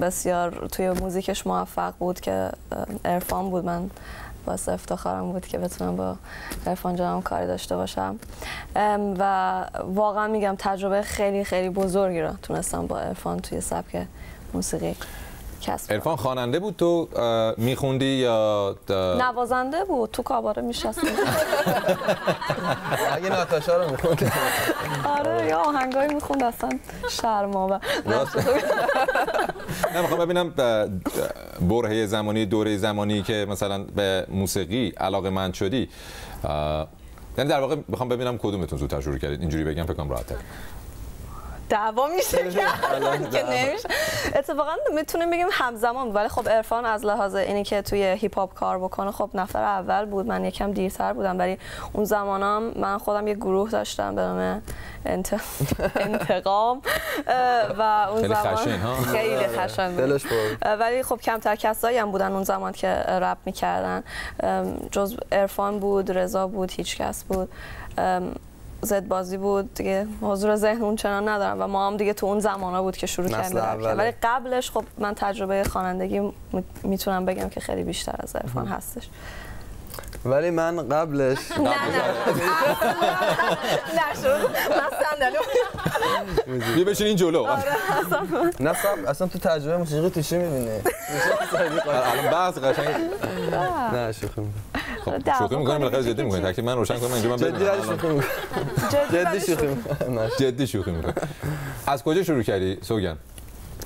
بسیار توی موزیکش موفق بود که ارفان بود. من باعث افتخارم بود که بتونم با ارفان جانم کاری داشته باشم. و واقعا میگم تجربه خیلی خیلی بزرگی رو تونستم با ارفان توی سبک موسیقی کسب کنم. عرفان خواننده بود تو میخوندی یا نوازنده بود. تو کاباره میشستیم اگه ناتاشا رو می‌خوند آره یا آهنگایی می‌خوند اصلا. شرما و نه می‌خوام ببینم اه، برهه زمانی دوره زمانی که مثلا به موسیقی علاقه مند شدی یعنی در واقع می‌خوام ببینم کدومتون زودتر شروع کردید. اینجوری بگم فکر کنم راحته دعوا میشه که که نمیشه اتفاقا می‌تونیم بگیم همزمان. ولی خب عرفان از لحاظ اینی که توی هیپ هاپ کار بکنه خب نفر اول بود من یکم دیرتر بودم ولی اون زمانام من خودم یه گروه داشتم به نام انت... (laughs) انتقام و اون خیلی زمان؟ خیلی خشن بود. ولی خب کمتر کسایی هم بودن اون زمان که رپ می‌کردن جز عرفان بود رضا بود هیچ کس بود زد بازی بود. دیگه حضور ذهن اون چنان ندارم و ما هم دیگه تو اون زمانا بود که شروع کردیم. ولی قبلش خب من تجربه خوانندگی می- می‌تونم بگم که خیلی بیشتر از عرفان هستش. ولی من قبلش نه نه. نشد من بیا بشین این جلو. نه صاحب اصلا تو تجربه موسیقی تو چی (laughs) می‌بینی؟ الان بحث قشنگ. نه شوخی می‌کنم. خب شوخی می‌کنیم کنیم. بالاخره جدی می‌کنیم تکلیف من روشن کنم اینجا من جدی شوخی. جدی شوخی. جدی شوخی می‌کنم از کجا شروع کردی؟ سوگن.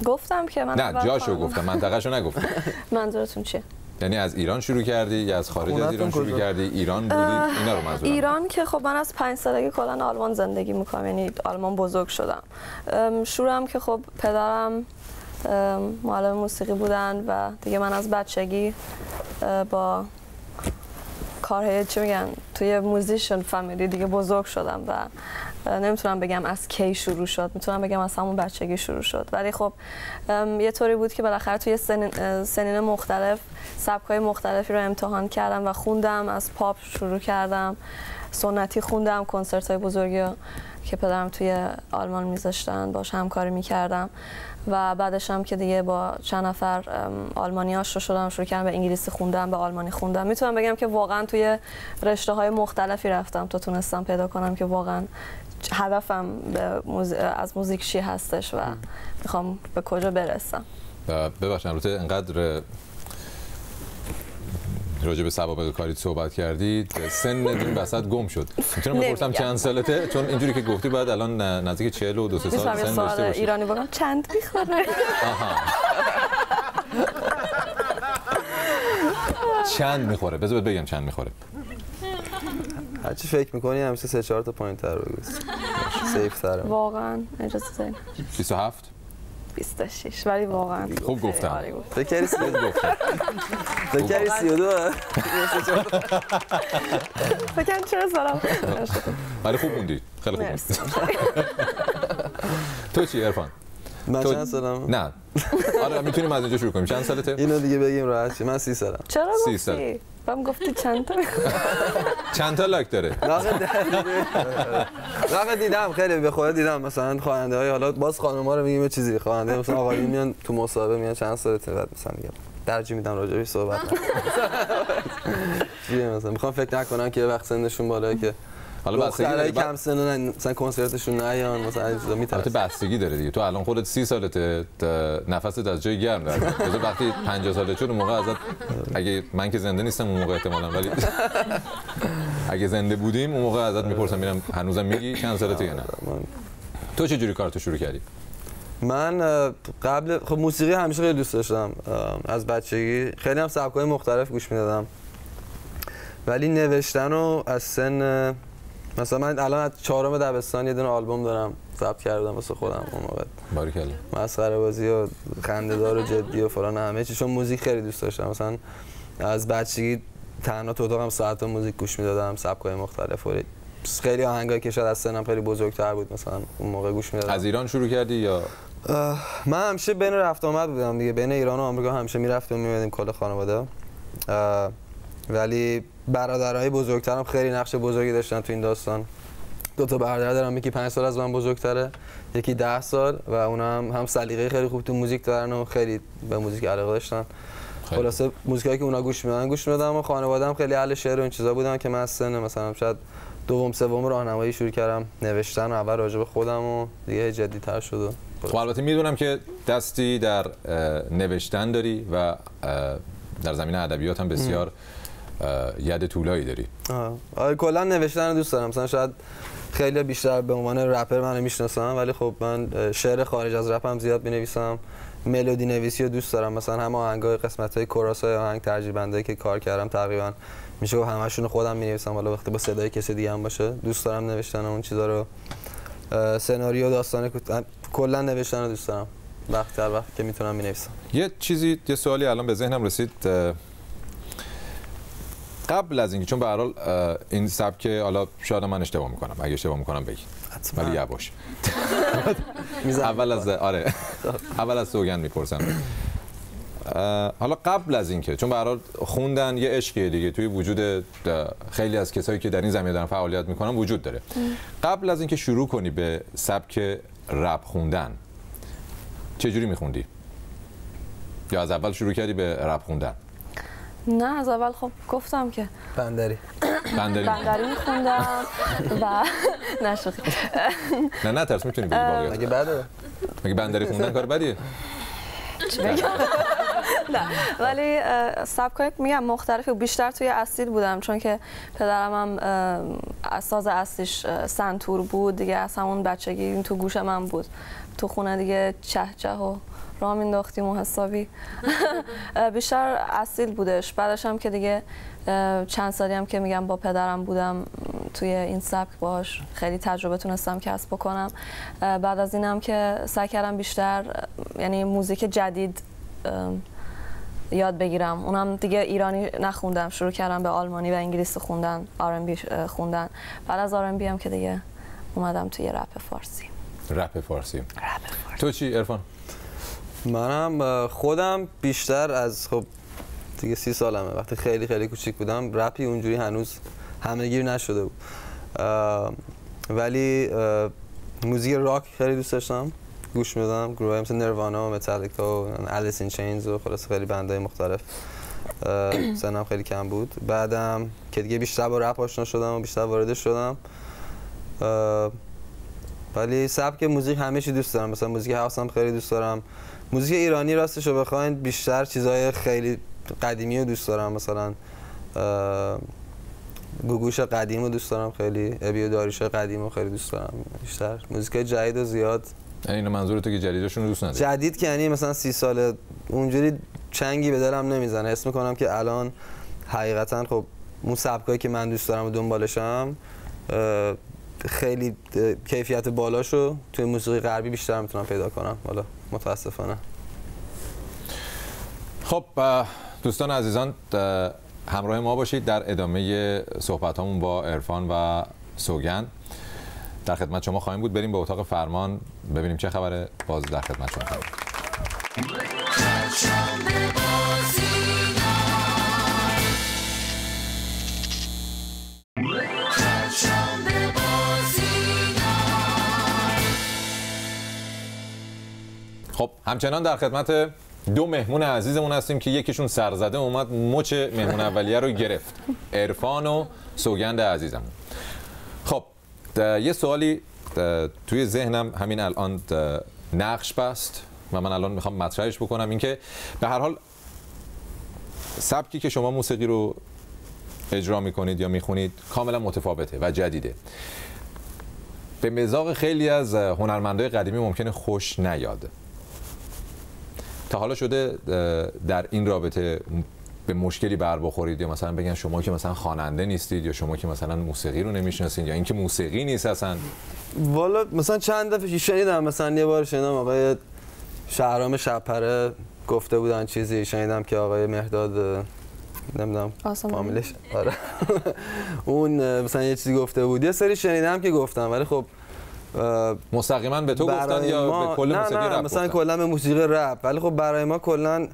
گفتم که من نه جاشو. گفتم منطقه‌شو نگفتم. (laughs) منظورتون چیه؟ یعنی از ایران شروع کردی یا از خارج از ایران شروع؟ کردی؟ ایران بودی؟ اینا رو منظورم. ایران که خب من از پنج سالگی کلا آلمان زندگی می‌کنم یعنی آلمان بزرگ شدم. شورم که خب پدرم معلم موسیقی بودن و دیگه من از بچگی با کارهای چی میگن توی موزیشن فامیلی دیگه بزرگ شدم و نمی‌تونم بگم از کی شروع شد می‌تونم بگم از همون بچگی شروع شد. ولی خب یه طوری بود که بالاخره توی سنین, مختلف سبکای مختلفی رو امتحان کردم و خوندم از پاپ شروع کردم سنتی خوندم کنسرت های بزرگی که پدرم توی آلمان میذاشتن باش همکاری می‌کردم. و بعدش هم که دیگه با چند نفر آلمانی آشنا شدم شروع کردم به انگلیسی خوندم به آلمانی خوندم می‌تونم بگم که واقعا توی رشته های مختلفی رفتم تا تونستم پیدا کنم که واقعا هدفم به موز... از موزیک چی هستش و می‌خوام به کجا برسم. ببخشید البته انقدر راجع به سوابق کاری صحبت کردید. سن این وسط گم شد. می‌تونم بپرسم. چند سالته چون اینجوری که گفتی بعد الان نزدیک 40 و دو سه سال می‌تونم یه سن سوال داشته باشی. ایرانی بگم. چند می‌خوره؟ چند می‌خوره؟ بذار بگم چند می‌خوره. هرچی فکر می‌کنی همیشه سه چهار تا پایین تر بگو. (laughs) سیف تره. واقعا اجازه داریم 27 26 ولی واقعا خوب گفتم. گفت. فکر کردی سی- گفتم. فکر کردی 32 فکر چرا سالم ولی خوب موندی. خیلی خوب. تو چی عرفان؟ من تو- چند سالم نه. آره می‌تونیم از اینجا شروع کنیم. چند سالته؟ اینو دیگه بگیم راحت. من سی سالم. چرا سی سال. بهم گفتی چند تا چند تا لایک داره واقعا دیدم خیلی به خدا دیدم مثلا خواننده های حالا باز خانم ها رو میگیم یه چیزی خواننده مثلا آقایون میان تو مصاحبه میان چند سالته بعد مثلا میگم ترجیح میدم راجع بهش صحبت مثلا می‌خوام فکر نکنم که یه وقت سنشون بالاه که حالا بستگی داره کم سن نه- مثلا کنسرتشون نیان مثلا این چیزا البته میترسن بستگی داره دیگه. تو الان خودت سی سالته تا نفست از جای گرم در میاد. وقتی 50 سالته شد اون موقع ازت اگه من که زنده نیستم اون موقع احتمالاً ولی (laughs) اگه زنده بودیم اون موقع ازت می‌پرسم میرم هنوزم میگی چند سالته یا نه؟ تو چه جوری کارتو شروع کردی؟ من قبل خب موسیقی همیشه خیلی دوست داشتم از بچگی. خیلی هم سبک‌های مختلف گوش می‌دادم. ولی نوشتن رو از سن مثلا من الان از چهارم دبستان یه دونه آلبوم دارم ضبط کردم واسه خودم اون موقع. باریکلا. مسخره بازی و خنده‌دار و جدی و فلان همه چی. چون موزیک خیلی دوست داشتم. مثلا از بچگی تنها تو اتاقم ساعت موزیک گوش می‌دادم سبک‌های مختلف و خیلی آهنگایی که شاید از سنم خیلی بزرگتر بود مثلا اون موقع گوش می‌دادم. از ایران شروع کردی یا؟ من همیشه بین رفت آمد بودم دیگه. بین ایران و آمریکا همیشه می‌رفتیم و میمدیم کل خانواده. ولی برادرهای بزرگترم خیلی نقش بزرگی داشتن تو این داستان. دو تا برادر دارم یکی پنج سال از من بزرگتره یکی ده سال و اونا هم هم سلیقه خیلی خوب تو موزیک دارن و خیلی به موزیک علاقه داشتن. خلاصه موزیکایی که اونا گوش میدن گوش می‌دادم و خانواده‌ام خیلی اهل شعر و این چیزا بودن که من از سن مثلا شاید دوم سوم راهنمایی شروع کردم نوشتن و اول راجع به خودم و دیگه جدی تر شد و خب البته می‌دونم که دستی در نوشتن داری و در زمینه ادبیات هم بسیار اه، ید طولایی داری. آره کلا نوشتن دوست دارم مثلا شاید خیلی بیشتر به عنوان رپر منو می‌شناسن ولی خب من شعر خارج از رپ هم زیاد می‌نویسم ملودی نویسی رو دوست دارم مثلا همه آهنگای قسمت های کوراس های آهنگ ترجیح بندایی که کار کردم تقریبا میشه گفت همشون خودم می‌نویسم حالا وقتی با صدای کسی دیگه هم باشه دوست دارم نوشتن اون چیزا رو سناریو داستان کلا نوشتن رو دوست دارم وقت در وقت که می‌تونم می‌نویسم یه چیزی یه سوالی الان به ذهنم رسید قبل از اینکه چون به حال این سبک حالا شاید من اشتباه می‌کنم. اگه اشتباه می‌کنم بگی. ولی یواش. اول از آره. اول از سوگند می‌پرسم. حالا قبل از اینکه چون حال خوندن یه عشقیه دیگه. توی وجود خیلی از کسایی که در این زمینه دارن فعالیت می‌کنن وجود داره. قبل از اینکه شروع کنی به سبک رپ خوندن چه جوری میخوندی؟ یا از اول شروع کردی به رپ خوندن؟ نه از اول خب گفتم که بندری. بندری. بندری میخوندم. (laughs) و نشوخی نه نه ترس می‌تونی بگی واقعا مگه بده؟ مگه بندری خوندن کار بدیه؟ چی بگم؟ نه. ولی سبکای میگم مختلفی. بیشتر توی اصیل بودم چون که پدرم هم اه، ساز اصلیش سنتور بود. دیگه از همون بچگی این تو گوش من بود. تو خونه دیگه چه چه و راه مینداختیم و حسابی. (laughs) بیشتر اصیل بودش. بعدش هم که دیگه چند سالی هم که میگم با پدرم بودم توی این سبک باش خیلی تجربه تونستم کسب بکنم. بعد از اینم که سعی کردم بیشتر یعنی موزیک جدید یاد بگیرم. اونم دیگه ایرانی نخوندم. شروع کردم به آلمانی و انگلیسی خوندن آرنبی خوندن. بعد از R&B هم که دیگه اومدم توی رپ فارسی. رپ فارسی. رپ فارسی. تو چی عرفان؟ منم خودم بیشتر از خب دیگه سی سالمه. وقتی خیلی خیلی کوچیک بودم رپی اونجوری هنوز همهگیر نشده بود. ولی موزیک راک خیلی دوست داشتم. گوش می‌دادم. گروه مثل Nirvana و متالیکا و Alice in Chains و خلاص خیلی band های مختلف. سنم خیلی کم بود. بعدم که دیگه بیشتر با رپ آشنا شدم و بیشتر واردش شدم. ولی سبک موزیک همه چی دوست دارم. مثلا موزیک هاوس هم خیلی دوست دارم. موزیک ایرانی راستش رو بخواین بیشتر چیزای خیلی قدیمی رو دوست دارم. مثلا گوگوش قدیم رو دوست دارم خیلی ابی و داریوش قدیم رو خیلی دوست دارم بیشتر. موزیک جدید و زیاد. یعنی اینو منظور تو که جدیدشون رو دوست نداری. جدید که یعنی مثلا سی ساله اونجوری چنگی به دلم نمی‌زنه. حس می‌کنم که الان حقیقتا خب اون سبکایی که من دوست دارم و دنبالشم خیلی کیفیت بالاشو توی موسیقی غربی بیشتر می‌تونم پیدا کنم. حالا متاسفانه. خب دوستان عزیزان اه، همراه ما باشید در ادامه صحبت همون با عرفان و سوگن. در خدمت شما خواهیم بود. بریم به اتاق فرمان ببینیم چه خبره. باز در خدمت شما خب همچنان در خدمت دو مهمون عزیزمون هستیم که یکیشون سرزده اومد مچ مهمون اولیه رو گرفت. عرفان و سوگند عزیزمون. خب یه سوالی توی ذهنم همین الان نقش بست و من الان می‌خوام مطرحش بکنم. اینکه به هر حال سبکی که شما موسیقی رو اجرا می‌کنید یا می‌خونید کاملا متفاوته و جدیده. به مزاق خیلی از هنرمندای قدیمی ممکنه خوش نیاد. تا حالا شده در این رابطه به مشکلی بر بخورید یا مثلا بگن شما که مثلا خواننده نیستید یا شما که مثلا موسیقی رو نمی‌شناسید یا اینکه موسیقی نیست اصلا؟ والا مثلا چند دفعه شنیدم مثلا یه بار شنیدم آقای شهرام شبپره گفته بودن چیزی شنیدم که آقای مهداد نمی‌دونم. فامیلش. آره. (laughs) اون مثلا یه چیزی گفته بود. یه سری شنیدم که گفتم ولی خب مستقیما به تو گفتن یا ما به کل نه موسیقی نه رپ مثلا؟ کلا به موسیقی رپ ولی خب برای ما کلا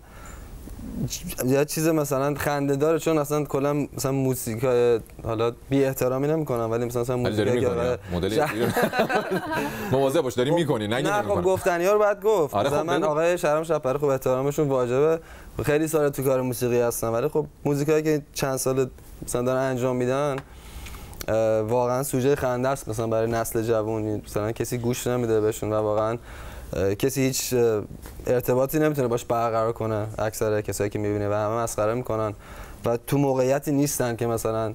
یه چیز مثلا خنده داره چون اصلا کلا مثلا موسیقی حالا بی احترامی نمی‌کنم ولی مثلا مثلا می‌کنی آقای مدل (laughs) مواظب باش داری می‌کنی نگی نه خب. گفتنی ها رو باید گفت آره مثلا خب من. آقای شهرام شپره خب احترامشون واجبه خیلی سال تو کار موسیقی هستم ولی خب موزیکایی که چند سال مثلا دارن انجام میدن واقعا سوژه خنده است. مثلا برای نسل جوون مثلا کسی گوش نمیده بهشون و واقعا کسی هیچ ارتباطی نمی‌تونه باش برقرار کنه اکثر کسایی که می‌بینه و همه مسخره می‌کنن. و تو موقعیتی نیستن که مثلا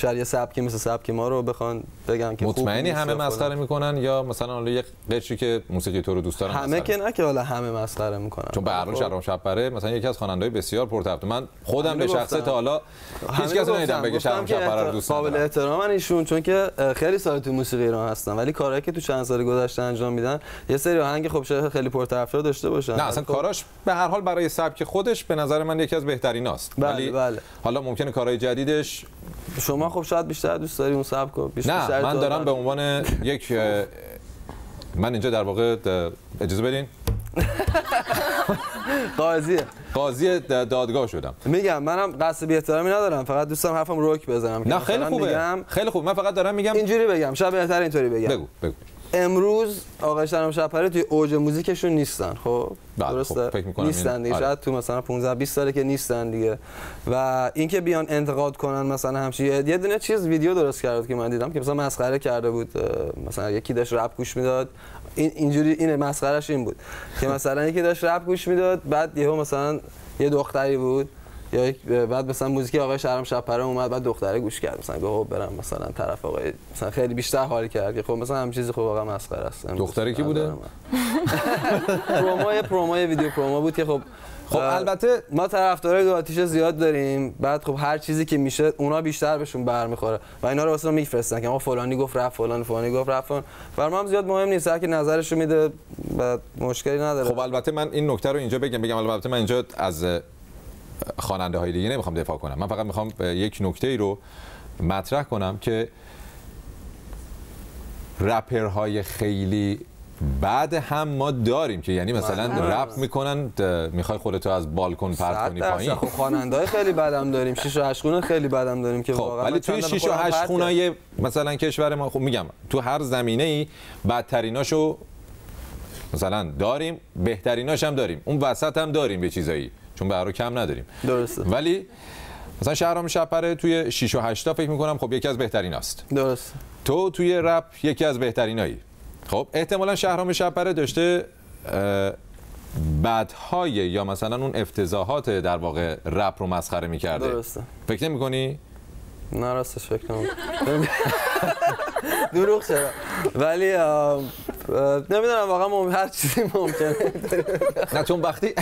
شاید یه سبکی مثل سبک ما رو بخوان بگم که مطمئنی همه. مسخره می‌کنن یا مثلا حالا یه قشری که موسیقی تو رو دوست دارن همه که نه که حالا همه مسخره می‌کنن چون به هر حال خب. شهرام شبپره مثلا یکی از خواننده‌های بسیار پرطرف من خودم به شخصه. تا حالا هیچ کس. ندیدم بگه شهرام شبپره رو دوست قابل احترامن ایشون چون که خیلی سال تو موسیقی ایران هستن ولی کارهایی که تو چند سال گذشته انجام میدن یه سری آهنگ خب شاید خیلی پرطرفدار داشته باشن نه اصلا خب کاراش به هر حال برای سبک خودش به نظر من یکی از بهتریناست بله، ولی بله. حالا ممکنه کارهای جدیدش شما خب شاید بیشتر دوست داری اون سبک رو بیشتر نه بیشتر من دارم به عنوان یک من اینجا در واقع اجازه بدین؟ (laughs) قاضیه. قاضی دادگاه شدم. میگم منم قصد بی احترامی ندارم فقط دوستم حرفم روک بزنم نه خیلی خوبه. خیلی خوب. من فقط دارم میگم اینجوری بگم شاید بهتر اینطوری بگم. بگو بگو. امروز آقای شهرام شبپره توی اوج موزیکشون نیستن خب؟ بله، درسته؟ خب، فکر می‌کنم نیستن این- دیگه آره. شاید تو مثلا 15 20 ساله که نیستن دیگه. و اینکه بیان انتقاد کنن مثلا همچین یه دونه چیز ویدیو درست کرد که من دیدم که مثلا مسخره کرده بود مثلا یکی داشت رپ گوش می‌داد. این اینجوری اینه مسخرهش این بود که مثلا یکی داشت رپ گوش می‌داد بعد یهو مثلا یه دختری بود. یا بعد مثلا موزیک آقای شهرام شبپره اومد بعد دختره گوش کرد. مثلا گفت برم مثلا طرف آقای مثلا خیلی بیشتر حال کرد که خب مثلا هم چیزی خب واقعا مسخره است. دختره کی بوده؟ (laughs) پروموی پروموی ویدیو پرومو بود که خب خب البته ما طرفدارای دو آتیش زیاد داریم. بعد خب هر چیزی که میشه اونا بیشتر بهشون برمیخوره. و اینا رو واسه میفرستن که ما فلانی گفت رفت فلان فلانی گفت رفت فلان. برای ما هم زیاد مهم نیست. هر کی نظرشو میده بعد مشکلی نداره. خب البته من این نکته رو اینجا بگم. بگم البته من اینجا از خواننده های دیگه نمی‌خوام دفاع کنم من فقط می‌خوام یک نکته ای رو مطرح کنم که رپرهای خیلی بعد هم ما داریم که یعنی مثلا بله. رپ می‌کنن می‌خوای خودتو از بالکن پرت کنی. پایین خب خواننده‌های خیلی بدم داریم شیش و هشت خونه خیلی بدم داریم که خب واقعا ولی توی 6 و خودم 8 پرت کردم. خونای مثلا کشور ما خب میگم تو هر زمینه ای بدتریناشو مثلا داریم بهتریناش هم داریم اون وسط هم داریم به چیزایی چون به کم نداریم. درسته. ولی مثلا شهرام شپره توی 6 و 8 تا فکر می‌کنم خب یکی از بهتریناست درست تو توی رپ یکی از بهترینایی. خب احتمالا شهرام شپره داشته بدهای یا مثلا اون افتضاحات در واقع رپ رو مسخره می‌کرده. درسته. فکر نمی کنی؟ نه راستش فکر نمی‌کنم. (laughs) دروغ چرا؟ ولی نمی‌دونم واقعا مم... هر چیزی ممکنه. (laughs) نه چون وقتی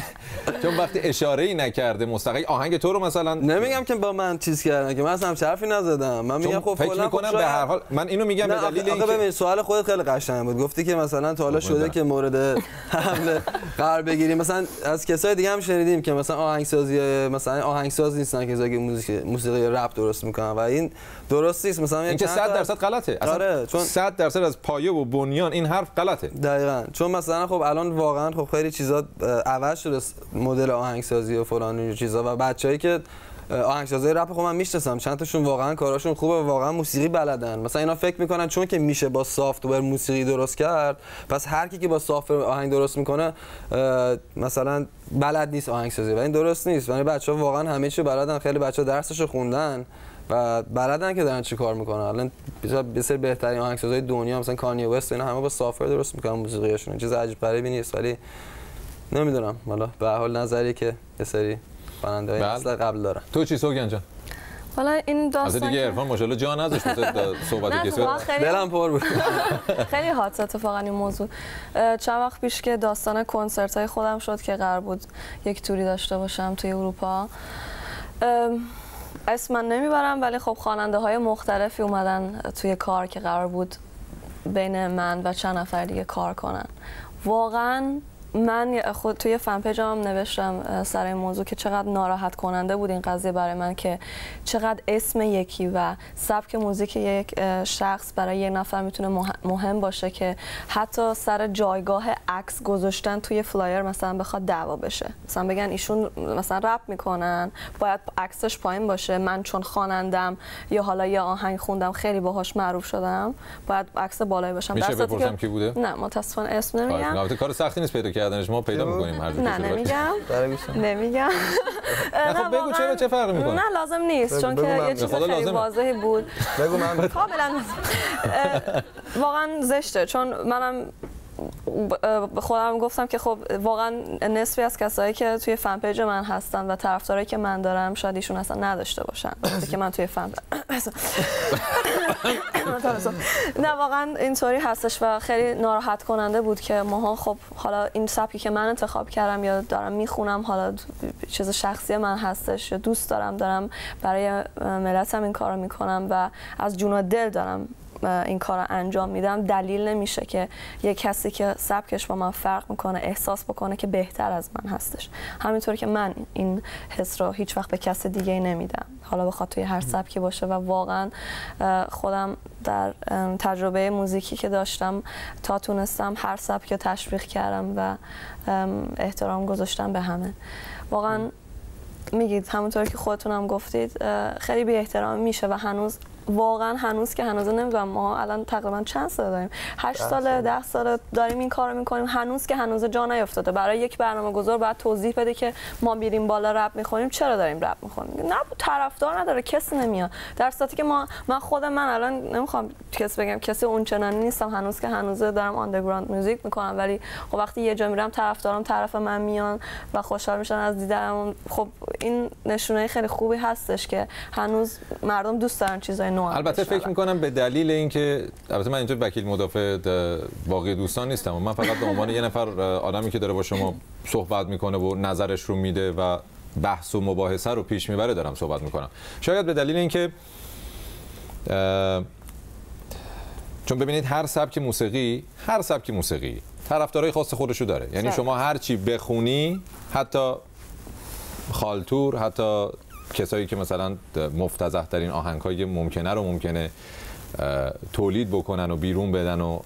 چون وقتی اشاره ای نکرده مستقیم آهنگ تو رو مثلا نمیگم که با من چیز کردن که من اصلا حرفی نزدم. من میگم خب فکر فلان می‌کنم خب به هر حال من اینو میگم به دلیل اینکه ببین سوال خودت خیلی قشنگ بود. گفتی که مثلا تا حالا شده قربونت که مورد حمله قرار بگیریم مثلا از کسای دیگه هم شنیدیم که مثلا آهنگسازی مثلا آهنگساز نیستن که موزیک موسیقی رپ درست می‌کنن. و این درست نیست. مثلا این که چند 100 تا- درصد غلطه. اصلا آره، چون- 100 درصد از پایه و بنیان این حرف غلطه. دقیقا. چون مثلا خب الان واقعا خب خیلی چیزا عوض شده مدل آهنگسازی و فلان اینجور چیزا و بچه‌ای که آهنگسازی رپ خب من می‌شناسم. چند تاشون واقعا کاراشون خوبه و واقعا موسیقی بلدن. مثلا اینا فکر می‌کنن چون که میشه با سافتور موسیقی درست کرد پس هر کی که با سافتور آهنگ درست می‌کنه مثلا بلد نیست آهنگسازی. و این درست نیست. یعنی بچه‌ها واقعا همه چی بلدن. خیلی بچه‌ها درسشو خوندن. و بلدن که دارن چی کار می‌کنن. الان بسیار بسیار بهترین آهنگسازهای دنیا مثلا کانی وست اینا همه با سافر درست می‌کنن موسیقیشون چیز عجیب غریبی نیست ولی نمی‌دونم. حالا به هر حال نظری که یه سری خواننده های. نسل قبل دارن. تو چی سوگن جان؟ حالا این از داستان دیگه عرفان ماشاءالله جا نذاشت (laughs) صحبت نه کسی. خیلی دلم پر بود. (laughs) خیلی حادثه اتفاقا این موضوع. چند وقت پیش که داستان کنسرت های خودم شد که قرار بود یک توری داشته باشم توی اروپا. اسم من نمی‌برم ولی خب خواننده های مختلفی اومدن توی کار که قرار بود بین من و چند نفر دیگه کار کنن. واقعا من خود توی فن پیجم نوشتم سر این موضوع که چقدر ناراحت کننده بود این قضیه برای من که چقدر اسم یکی و سبک موزیک یک شخص برای یک نفر می‌تونه مه- مهم باشه که حتی سر جایگاه عکس گذاشتن توی flyer مثلا بخواد دعوا بشه. مثلا بگن ایشون مثلا رپ می‌کنن باید عکسش پایین باشه من چون خوانندم یا حالا یه آهنگ خوندم خیلی باهاش معروف شدم باید عکس بالایی باشم. میشه بپرسم که- کی بوده؟ نه متاسفانه اسم خواهش نمیگم. کار سختی نیست پیدا کردنش ما پیدا می‌کنیم هر نه. نمیگم. (laughs) نمیگم. (laughs) نه خب بگو چرا چه فرقی می‌کنه؟ نه لازم نیست چون که یه چیز خدا خیلی. واضحی بود. بگو من. (laughs) کاملا واقعا زشته چون منم به خودم گفتم که خب واقعا نصفی از کسایی که توی فن پیج من هستن و طرفدارایی که من دارم شاید ایشون اصلا نداشته باشن. (laughs) که من توی فن (laughs) نه واقعا اینطوری هستش و خیلی ناراحت کننده بود که ماها خب حالا این سبکی که من انتخاب کردم یا دارم می‌خونم حالا چیز شخصی من هستش یا دوست دارم دارم برای ملتم این کارو می‌کنم و از جون دل دارم این کار رو انجام میدم دلیل نمیشه که یه کسی که سبکش با من فرق می‌کنه احساس بکنه که بهتر از من هستش. همینطور که من این حس رو هیچ وقت به کس دیگه نمیدم. حالا بخواد توی هر سبکی باشه و واقعا خودم در تجربه موزیکی که داشتم تا تونستم هر سبک رو تشویق کردم و ام، احترام گذاشتم به همه. واقعا میگید همونطور که خودتونم گفتید خیلی بی احترام میشه و هنوز واقعا هنوز که هنوز نمی‌دونم ما الان تقریبا چند سال داریم؟ هشت سال ده سال داریم این کارو می‌کنیم. هنوز که هنوز جا نیافتاده. برای یک برنامه گذار باید توضیح بده که ما میریم بالا رپ می‌خونیم چرا داریم رپ می‌خونیم نه طرفدار نداره کسی نمیاد. در صورتی که ما من خود من الان نمی‌خوام کسی بگم کسی اونچنانی نیستم. هنوز که هنوز دارم underground موزیک می‌کنم. ولی خب وقتی یه جا میرم طرفدارم طرف من میان و خوشحال میشن از دیدنم خب این نشونه خیلی خوبی هستش که هنوز مردم دوست دارن چیزای نو البته فکر می‌کنم به دلیل اینکه البته من اینجا وکیل مدافع باقی دوستان نیستم و من فقط به عنوان یه نفر آدمی که داره با شما صحبت می‌کنه و نظرش رو میده و بحث و مباحثه رو پیش می‌بره دارم صحبت می‌کنم. شاید به دلیل اینکه چون ببینید هر سبک موسیقی هر سبک موسیقی طرفدارای خاص خودشو داره. یعنی. شما هر چی بخونی حتی خالتور حتی کسایی که مثلا مفتزه ترین آهنگ های ممکنه رو ممکنه تولید بکنن و بیرون بدن و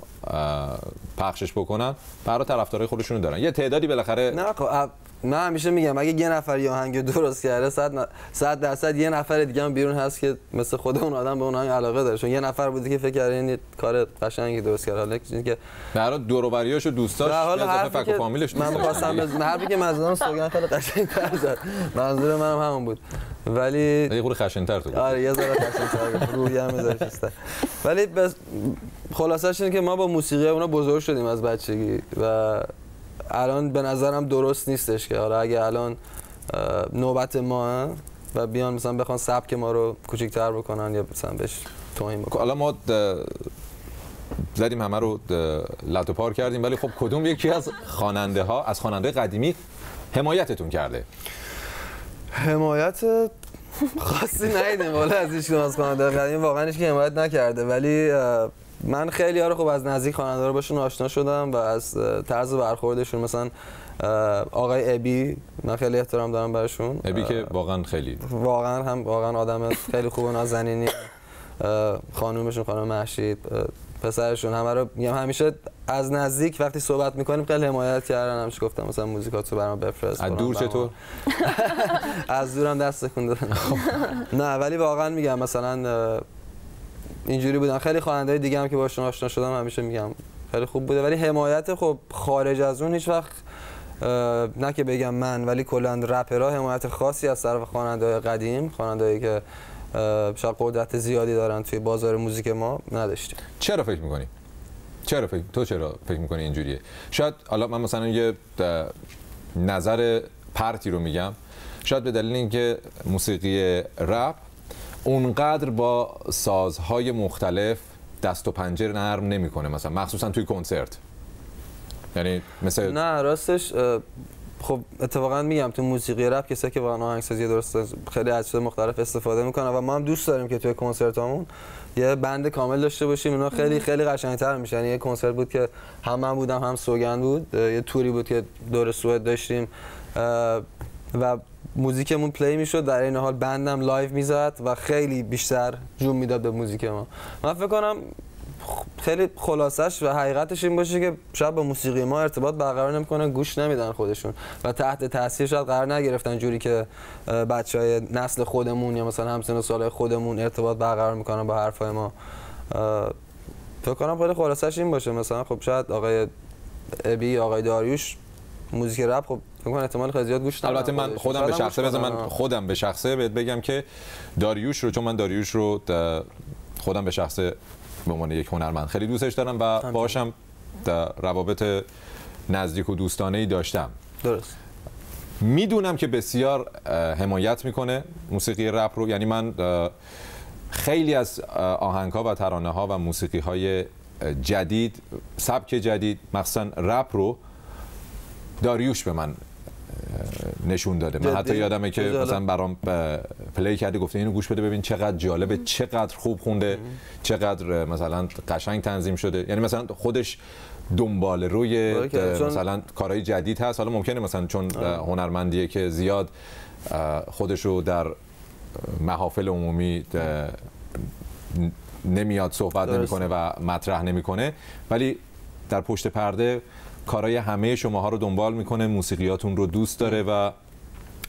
پخشش بکنن برای طرفدارای خودشونو دارن. یه تعدادی بالاخره نه خب من همیشه میگم اگه یه نفر یه آهنگ درست کرده صد ن- صد درصد یه نفر دیگه هم بیرون هست که مثل خود اون آدم به اون آهنگ علاقه داره. چون یه نفر بوده که فکر کرده این کار قشنگی درست کرده. حالا چیزی که هر حال دور و بریاش و دوستاش به حال به اضافه حرفی فک و فامیلش من. بز... حرفی که مزدان سوگن خیلی قشنگ‌تر زد. منظور منم همون بود. ولی یه خورده خشن‌تر تو. آره یه ذره قشنگ‌تر روحی هم می‌ذاره ولی بس خلاصش اینه که ما با موسیقی اونا بزرگ شدیم از بچگی و الان به نظرم درست نیستش که حالا اگه الان نوبت ما و بیان مثلا بخوان سبک ما رو کوچیک‌تر بکنن یا مثلا بهش توهین خب بکنن حالا ما زدیم همه رو لط و پار کردیم ولی خب کدوم یکی از خواننده ها از خواننده قدیمی حمایتتون کرده؟ حمایت خاصی ندیدیم والا از هیچ کدوم از خواننده قدیم واقعا هیچ حمایت نکرده ولی من خیلی ها رو خب از نزدیک خواننده رو باشون آشنا شدم و از طرز برخوردشون مثلا آقای ابی من خیلی احترام دارم برشون ابی که واقعا خیلی. واقعا هم واقعا آدم خیلی خوب و نازنینی (coughs) خانومشون خانم محشید پسرشون همه رو میگم. همیشه از نزدیک وقتی صحبت می‌کنیم خیلی حمایت کردن. همیشه گفتم مثلا موزیکاتو برام بفرست از دور. چطور؟ (laughs) از دورم دست تکون دادن نه ولی واقعا میگم مثلا اینجوری بودن. خیلی خواننده دیگه هم که باشون آشنا شدم همیشه میگم. خیلی خوب بوده. ولی حمایت خب خارج از اون هیچ وقت نه که بگم من ولی کلا رپرها حمایت خاصی از طرف خواننده قدیم خواننده که شاید قدرت زیادی دارن توی بازار موزیک ما نداشتیم. چرا فکر می‌کنی؟ چرا فکر تو چرا فکر می‌کنی اینجوریه؟ شاید حالا من مثلا یه نظر پرتی رو میگم. شاید به دلیل اینکه موسیقی رپ اونقدر با سازهای مختلف دست و پنجه نرم نمی‌کنه مثلا مخصوصا توی کنسرت. یعنی مثل نه راستش خب اتفاقا میگم تو موسیقی رپ کسایی که واقعا آهنگسازی درست خیلی از چیز مختلف استفاده می‌کنن و ما هم دوست داریم که توی کنسرتامون یه band کامل داشته باشیم. اینا خیلی خیلی قشنگتر میشه یعنی یه کنسرت بود که هم من بودم هم سوگن بود. یه tour ی بود که دور سوئد داشتیم. و موزیکمون play می‌شد در این حال band م live می‌زد و خیلی بیشتر جون می‌داد به موزیک ما. من فکر کنم خیلی خلاصش و حقیقتش این باشه که شاید با موسیقی ما ارتباط برقرار نمی‌کنن گوش نمیدن خودشون و تحت تاثیر شاید قرار نگرفتن جوری که بچه های نسل خودمون یا مثلا همسن و خودمون ارتباط برقرار می‌کنن با حرفای ما. فکر کنم خیلی خلاصش این باشه. مثلا خب شاید آقای ابی آقای داریوش موزیک رپ خب فکر کنم احتمال خیلی زیاد گوش البته من. خودم به شخصه بذار من. خودم به شخصه بهت بگم که داریوش رو چون من داریوش رو د- خودم به شخصه به عنوان یک هنرمند خیلی دوستش دارم و باشم در روابط نزدیک و دوستانه ای داشتم درست می‌دونم که بسیار حمایت می‌کنه موسیقی رپ رو یعنی من خیلی از آهنگ ها و ترانه ها و موسیقی های جدید سبک جدید مخصوصا رپ رو داریوش به من نشون داده. من؟ حتی یادمه که. مثلا برام پلی کرده گفته اینو گوش بده ببین چقدر جالبه چقدر خوب خونده چقدر مثلا قشنگ تنظیم شده. یعنی مثلا خودش دنبال روی مثلا کارهای جدید هست. حالا ممکنه مثلا چون هنرمندیه که زیاد خودش رو در محافل عمومی نمیاد صحبت. نمی‌کنه و مطرح نمی‌کنه. ولی در پشت پرده کارهای همه شماها رو دنبال می‌کنه موسیقیاتون رو دوست داره و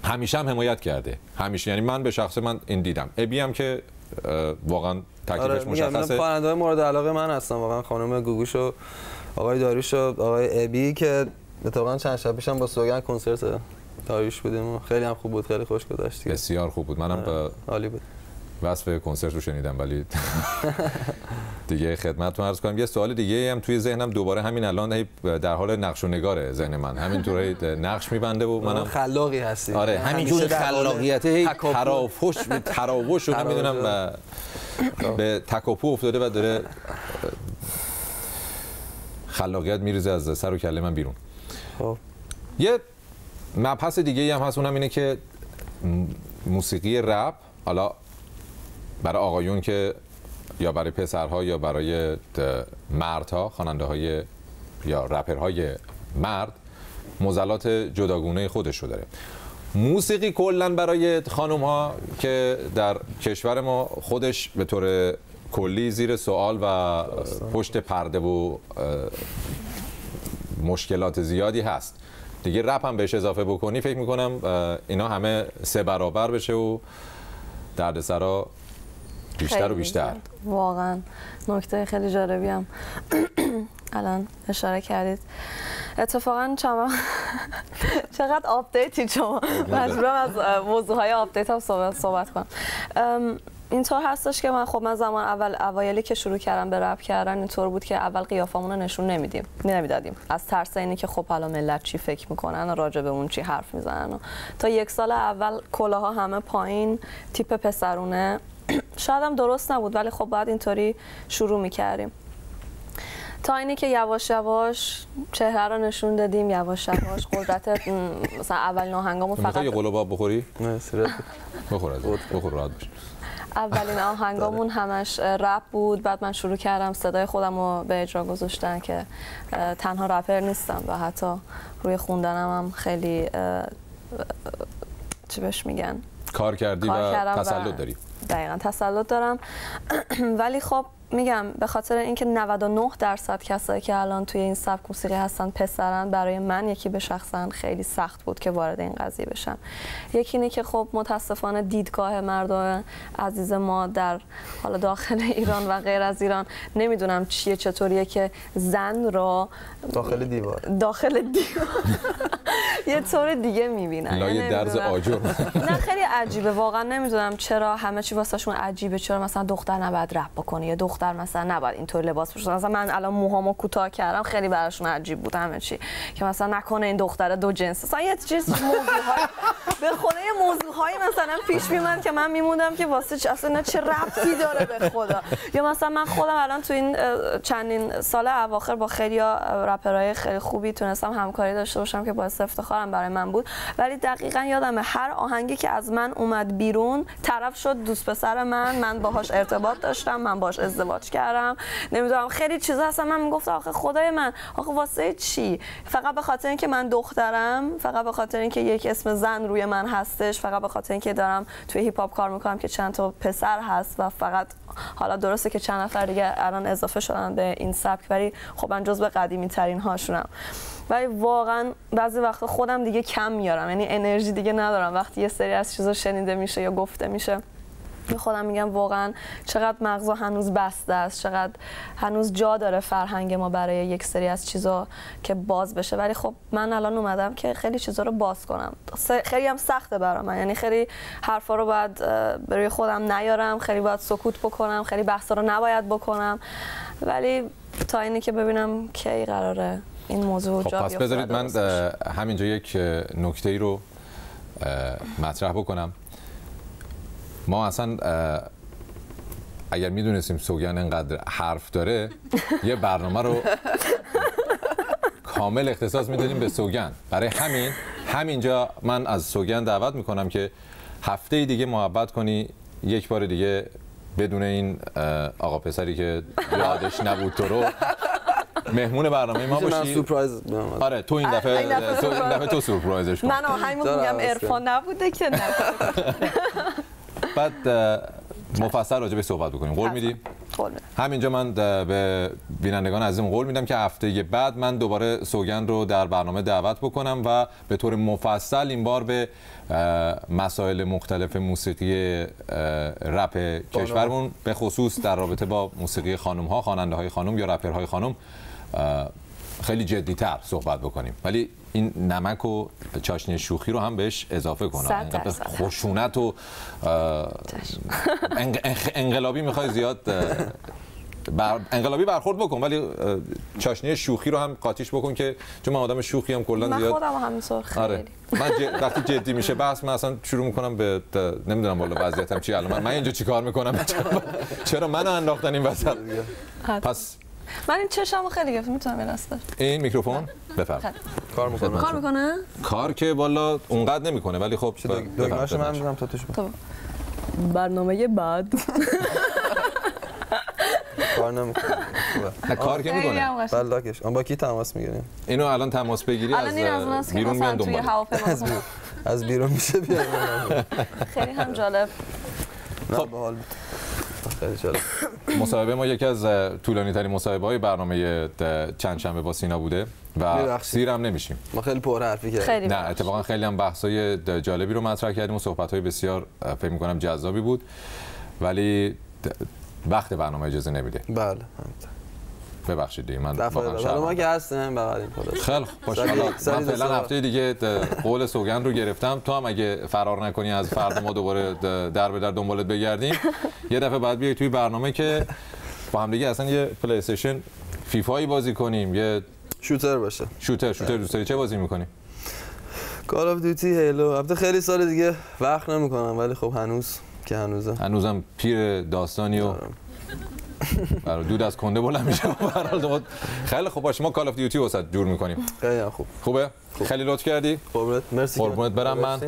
همیشه هم حمایت کرده. همیشه. یعنی من به شخص من این دیدم. ابی هم که واقعا تکلیفش آره مشخصه. خواننده مورد علاقه من هستن. واقعا خانم گوگوش و آقای داریوش و آقای ابی که اتفاقا چند شب پیشم با سوگن کنسرت داریوش بودیم خیلی هم خوب بود خیلی خوش گذشت. بسیار خوب بود. منم آره. عالی بود. وصف کنسرت رو شنیدم ولی (laughs) دیگه خدمتتون عرض کنم. یه سوال دیگه هم توی ذهنم دوباره همین الان در حال نقش و نگاره ذهن من. همینطور نقش میبنده و منم خلاقی هستی. آره همینجور خلاقیت هی. تراوش تراوش (laughs) رو نمی‌دونم و به تکاپو افتاده و داره خلاقیت میریزه از سر و کله من بیرون. خب. یه مبحث دیگه هم هست اونم اینه که موسیقی رپ حالا برای آقایون که یا برای پسرها یا برای مردها خواننده های یا رپرهای مرد موزلات جداگونه خودش رو داره. موسیقی کلا برای خانم ها که در کشور ما خودش به طور کلی زیر سوال و پشت پرده و مشکلات زیادی هست. دیگه رپ هم بهش اضافه بکنی فکر می‌کنم اینا همه سه برابر بشه و دردسرا بیشتر و بیشتر. واقعا. نکته خیلی جالبی هم. (clears throat) الان اشاره کردید. اتفاقا شما (laughs) چقدر update ی شما. مجبورم از موضوع های update هم صحبت, صحبت کنم. اینطور هستش که من خب من زمان اول اوایلی که شروع کردم به رپ کردن اینطور بود که اول قیافمون رو نشون نمیدیم نمی‌دادیم. از ترس اینی که خب حالا ملت چی فکر می‌کنن و راجع به اون چی حرف می‌زنن و تا یک سال اول کلاها همه پایین تیپ پسرونه. شاید هم درست نبود ولی خب باید اینطوری شروع می‌کردیم. تا اینی که یواش یواش چهره رو نشون دادیم یواش یواش قدرت مثلا اولین آهنگامون فقط یه قلوب آب بخوری؟ مرسی رفیق. بخور از بخور راحت باش. اولین آهنگامون همش اه، رپ بود. بعد من شروع کردم صدای خودم رو به اجرا گذاشتن که تنها رپر نیستم و حتی روی خوندنم هم خیلی چی بهش میگن؟ کار کردی کار و- تسلط داری. دقیقا تسلط دارم. (clears throat) ولی خب میگم به خاطر اینکه 99 درصد کسایی که الان توی این سبک موسیقی هستن پسرن برای من یکی به شخصا خیلی سخت بود که وارد این قضیه بشم یکی اینه که خب متاسفانه دیدگاه مردم عزیز ما در حالا داخل (laughs) ایران و غیر از ایران نمی‌دونم چیه چطوریه که زن رو داخل دیوار. داخل دیوار. (laughs) یه طور دیگه می‌بینن. لای درز آجر. (laughs) نه خیلی عجیبه. واقعا نمی‌دونم چرا همه چی واسهشون عجیبه. چرا مثلا دختر نباید رپ بکنه یا دختر مثلا نباید اینطور لباس بپوشه مثلا من الان موهامو کوتاه کردم خیلی براشون عجیب بود همه چی. که مثلا نکنه این دختر دو جنس. مثلا یه چیز موضوعهای (laughs) به خدا یه موضوعهایی مثلا پیش میمد که من میموندم که واسه چی اصلا چه ربطی داره به خدا. یا مثلا من خودم الان تو این چندین سال اواخر با خیلی رپرهای خیلی خوبی تونستم همکاری داشته باشم که باعث افتخارم برای من بود. ولی دقیقا یادمه هر آهنگی که از من اومد بیرون طرف شد دوست پسر من من باهاش ارتباط داشتم من باهاش ازدواج کردم. نمی‌دونم خیلی چیزا هستن من می‌گفتم آخه خدای من آخه واسه چی؟ فقط به خاطر اینکه من دخترم فقط به خاطر اینکه یک اسم زن روی من هستش فقط به خاطر اینکه دارم توی هیپ هاپ کار می‌کنم که چند تا پسر هست و فقط حالا درسته که چند نفر دیگه الان اضافه شدن به این سبک ولی خب من جزو قدیمی ترین هاشونم. ولی واقعا بعضی وقتا خودم دیگه کم میارم یعنی انرژی دیگه ندارم. وقتی یه سری از چیزا شنیده میشه یا گفته میشه به خودم میگم واقعا چقدر مغزا هنوز بسته است چقدر هنوز جا داره فرهنگ ما برای یک سری از چیزا که باز بشه. ولی خب من الان اومدم که خیلی چیزا رو باز کنم. خیلی هم سخته برام. من یعنی خیلی حرفا رو باید روی خودم نیارم. خیلی باید سکوت بکنم. خیلی بحثا رو نباید بکنم. ولی تا اینی که ببینم کی قراره این موضوع خب جا پس بذارید من همینجا یک نکته ای رو مطرح بکنم. ما اصلا اگر می‌دونستیم سوگن انقدر حرف داره (laughs) یه برنامه رو کامل اختصاص می‌دادیم به سوگن برای همین همینجا من از سوگن دعوت می‌کنم که هفته دیگه محبت کنی یک بار دیگه بدون این آقا پسری که یادش نبود تو رو مهمون برنامه ما من باشی. سورپرایز. آره تو این این دفعه دفعه تو این دفعه تو سورپرایزش کن. من دارم میگم عوض ارفان نبوده که نه. (laughs) بعد مفصل راجع به صحبت بکنیم. قول میدی؟ قول. همینجا من به بینندگان عزیزم قول میدم که هفته بعد من دوباره سوگن رو در برنامه دعوت بکنم و به طور مفصل این بار به مسائل مختلف موسیقی رپ کشورمون به خصوص در رابطه با موسیقی خانم ها خواننده های خانم یا رپرهای خانم خیلی جدیتر صحبت بکنیم. ولی این نمک و چاشنی شوخی رو هم بهش اضافه کنم. خشونت و انقلابی می‌خوای زیاد بر... انقلابی برخورد بکن ولی چاشنی شوخی رو هم قاطیش بکن که چون من آدم شوخی هم کلا من زیاد خودم همینطور خیلی. آره. من ج... وقتی جدی میشه بحث من اصلا شروع می‌کنم به نمی‌دونم والا وضعیتم چی الان. من, من اینجا چیکار می‌کنم؟ (laughs) چرا منو انداختن این وسط پس من این چشمو خیلی گرفت می‌تونم یه دست این میکروفون؟ بفرم کار می‌کنم کار می‌کنه؟ کار که والا اونقدر نمی‌کنه ولی خب دکمه‌شو من. می‌زنم تا توش برنامه بعد. (laughs) کار نمی‌کنه. نه، کار که می‌کنه. بلاکش آن با کی تماس می‌گیریم؟ اینو الان تماس بگیری (laughs) از بیرون میان دنبال. از بیرون میشه بیایم خیلی هم جالب. خب. خیلی جالب (coughs) مصاحبه ما یکی از طولانی ترین مصاحبه های برنامه چند شنبه با سینا بوده و. سیر هم نمیشیم ما خیلی پر حرفی کردیم خیلی نه. اتفاقا خیلی هم بحثای جالبی رو مطرح کردیم و صحبت های بسیار فکر می‌کنم جذابی بود ولی وقت برنامه اجازه نمیده بله. ببخشید دیگه من واقعا. حالا ما. که هستیم بغلیم خلاص خیلی سری من فعلا هفته دیگه قول سوگن رو گرفتم. تو هم اگه فرار نکنی از فردا ما دوباره در به در دنبالت بگردیم. یه دفعه بعد بیای توی برنامه که با هم دیگه اصلا یه پلی استیشن فیفایی بازی کنیم. یه شوتر باشه. شوتر شوتر دوست داری. چه بازی می‌کنیم Call of Duty Halo البته خیلی سال دیگه وقت نمی‌کنم ولی خب هنوز که هنوزه. هنوزم پیر داستانی و برای دود از کنده بلند میشه (laughs) به هر حال ما- خیلی خوب باشه ما Call of Duty واسه جور می‌کنیم. خیلی خوب. خوبه؟ خیلی لطف کردی. قربونت. مرسی قربونت برم من.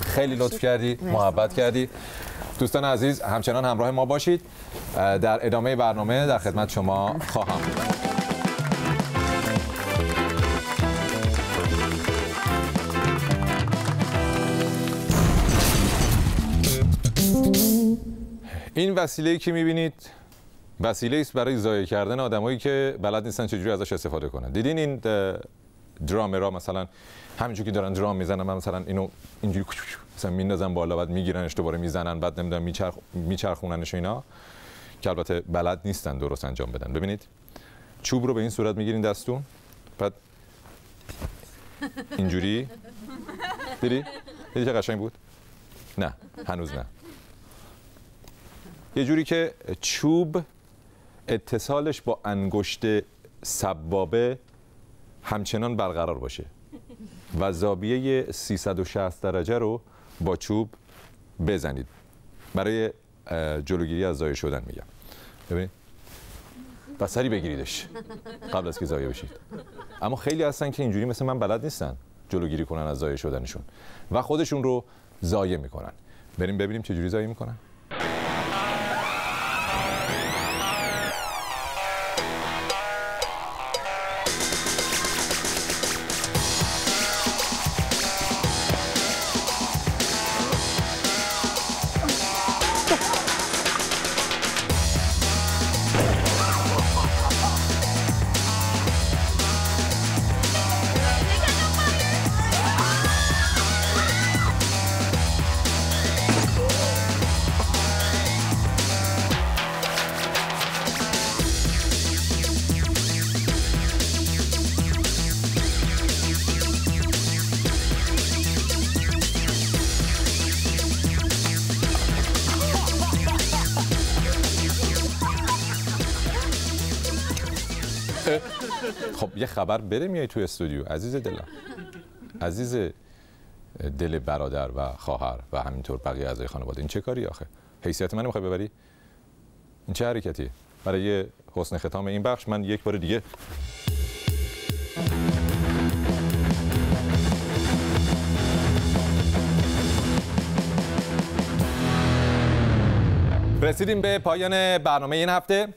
خیلی لطف کردی. محبت کردی. دوستان عزیز همچنان همراه ما باشید. در ادامه برنامه در خدمت شما خواهم بود. این وسیله که می‌بینید وسیله است برای ضایع کردن آدمایی که بلد نیستن چجوری ازش استفاده کنن. دیدین این اه، درامرها مثلا همینجور که دارن درام می‌زنن من مثلا اینو اینجوری مثلا میندازن بالا بعد میگیرنش دوباره می‌زنن بعد نمی‌دونم میچرخ میچرخوننش اینا. که البته بلد نیستن درست انجام بدن. ببینید چوب رو به این صورت می‌گیرین دستون بعد اینجوری. دیدی؟ دیدی چه قشنگ بود؟ نه هنوز نه. یه جوری که چوب اتصالش با انگشت سبابه همچنان برقرار باشه. و زاویه 360 درجه رو با چوب بزنید. برای جلوگیری از ضایع شدن میگم. ببینید. و سری بگیریدش. قبل از که ضایع بشید اما خیلی هستن که اینجوری مثل من بلد نیستن جلوگیری کنن از ضایع شدنشون. و خودشون رو ضایع می‌کنن. بریم ببینیم چه جوری ضایع می‌کنن. خب یه خبر بره میای تو استودیو. عزیز دلم. عزیز دل برادر و خواهر و همینطور بقیه اعضای خانواده. این چه کاری آخه؟ حیثیت من می‌خوای ببری؟ این چه حرکتی برای حسن ختام این بخش من یک بار دیگه رسیدیم به پایان برنامه این هفته.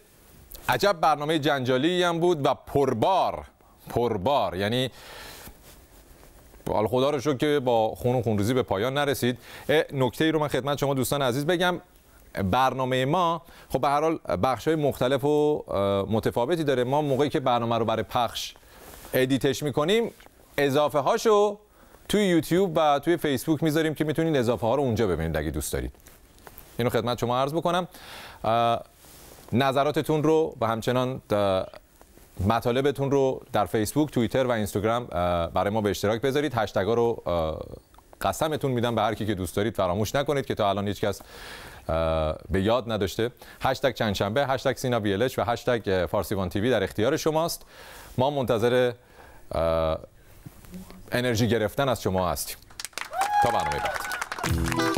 عجب برنامه جنجالی هم بود و پربار. پربار. یعنی خدا رو شکر که با خون و خونریزی به پایان نرسید. نکته ای رو من خدمت شما دوستان عزیز بگم. برنامه ما خب به هر حال بخش های مختلف و متفاوتی داره. ما موقعی که برنامه رو برای پخش ادیتش می‌کنیم اضافه هاشو توی یوتیوب و توی فیسبوک می‌ذاریم که می‌تونید اضافه ها رو اونجا ببینید اگه دوست دارید. اینو خدمت شما عرض بکنم. نظراتتون رو و همچنان مطالبتون رو در فیسبوک، توییتر و اینستاگرام برای ما به اشتراک بذارید. هشتگا رو قسمتون میدم به هر کی که دوست دارید فراموش نکنید که تا الان هیچ کس به یاد نداشته. هشتگ چند شنبه هشتگ سینا بیلش و هشتگ فارسیوان تیوی در اختیار شماست. ما منتظر انرژی گرفتن از شما هستیم. تا برنامه بعد.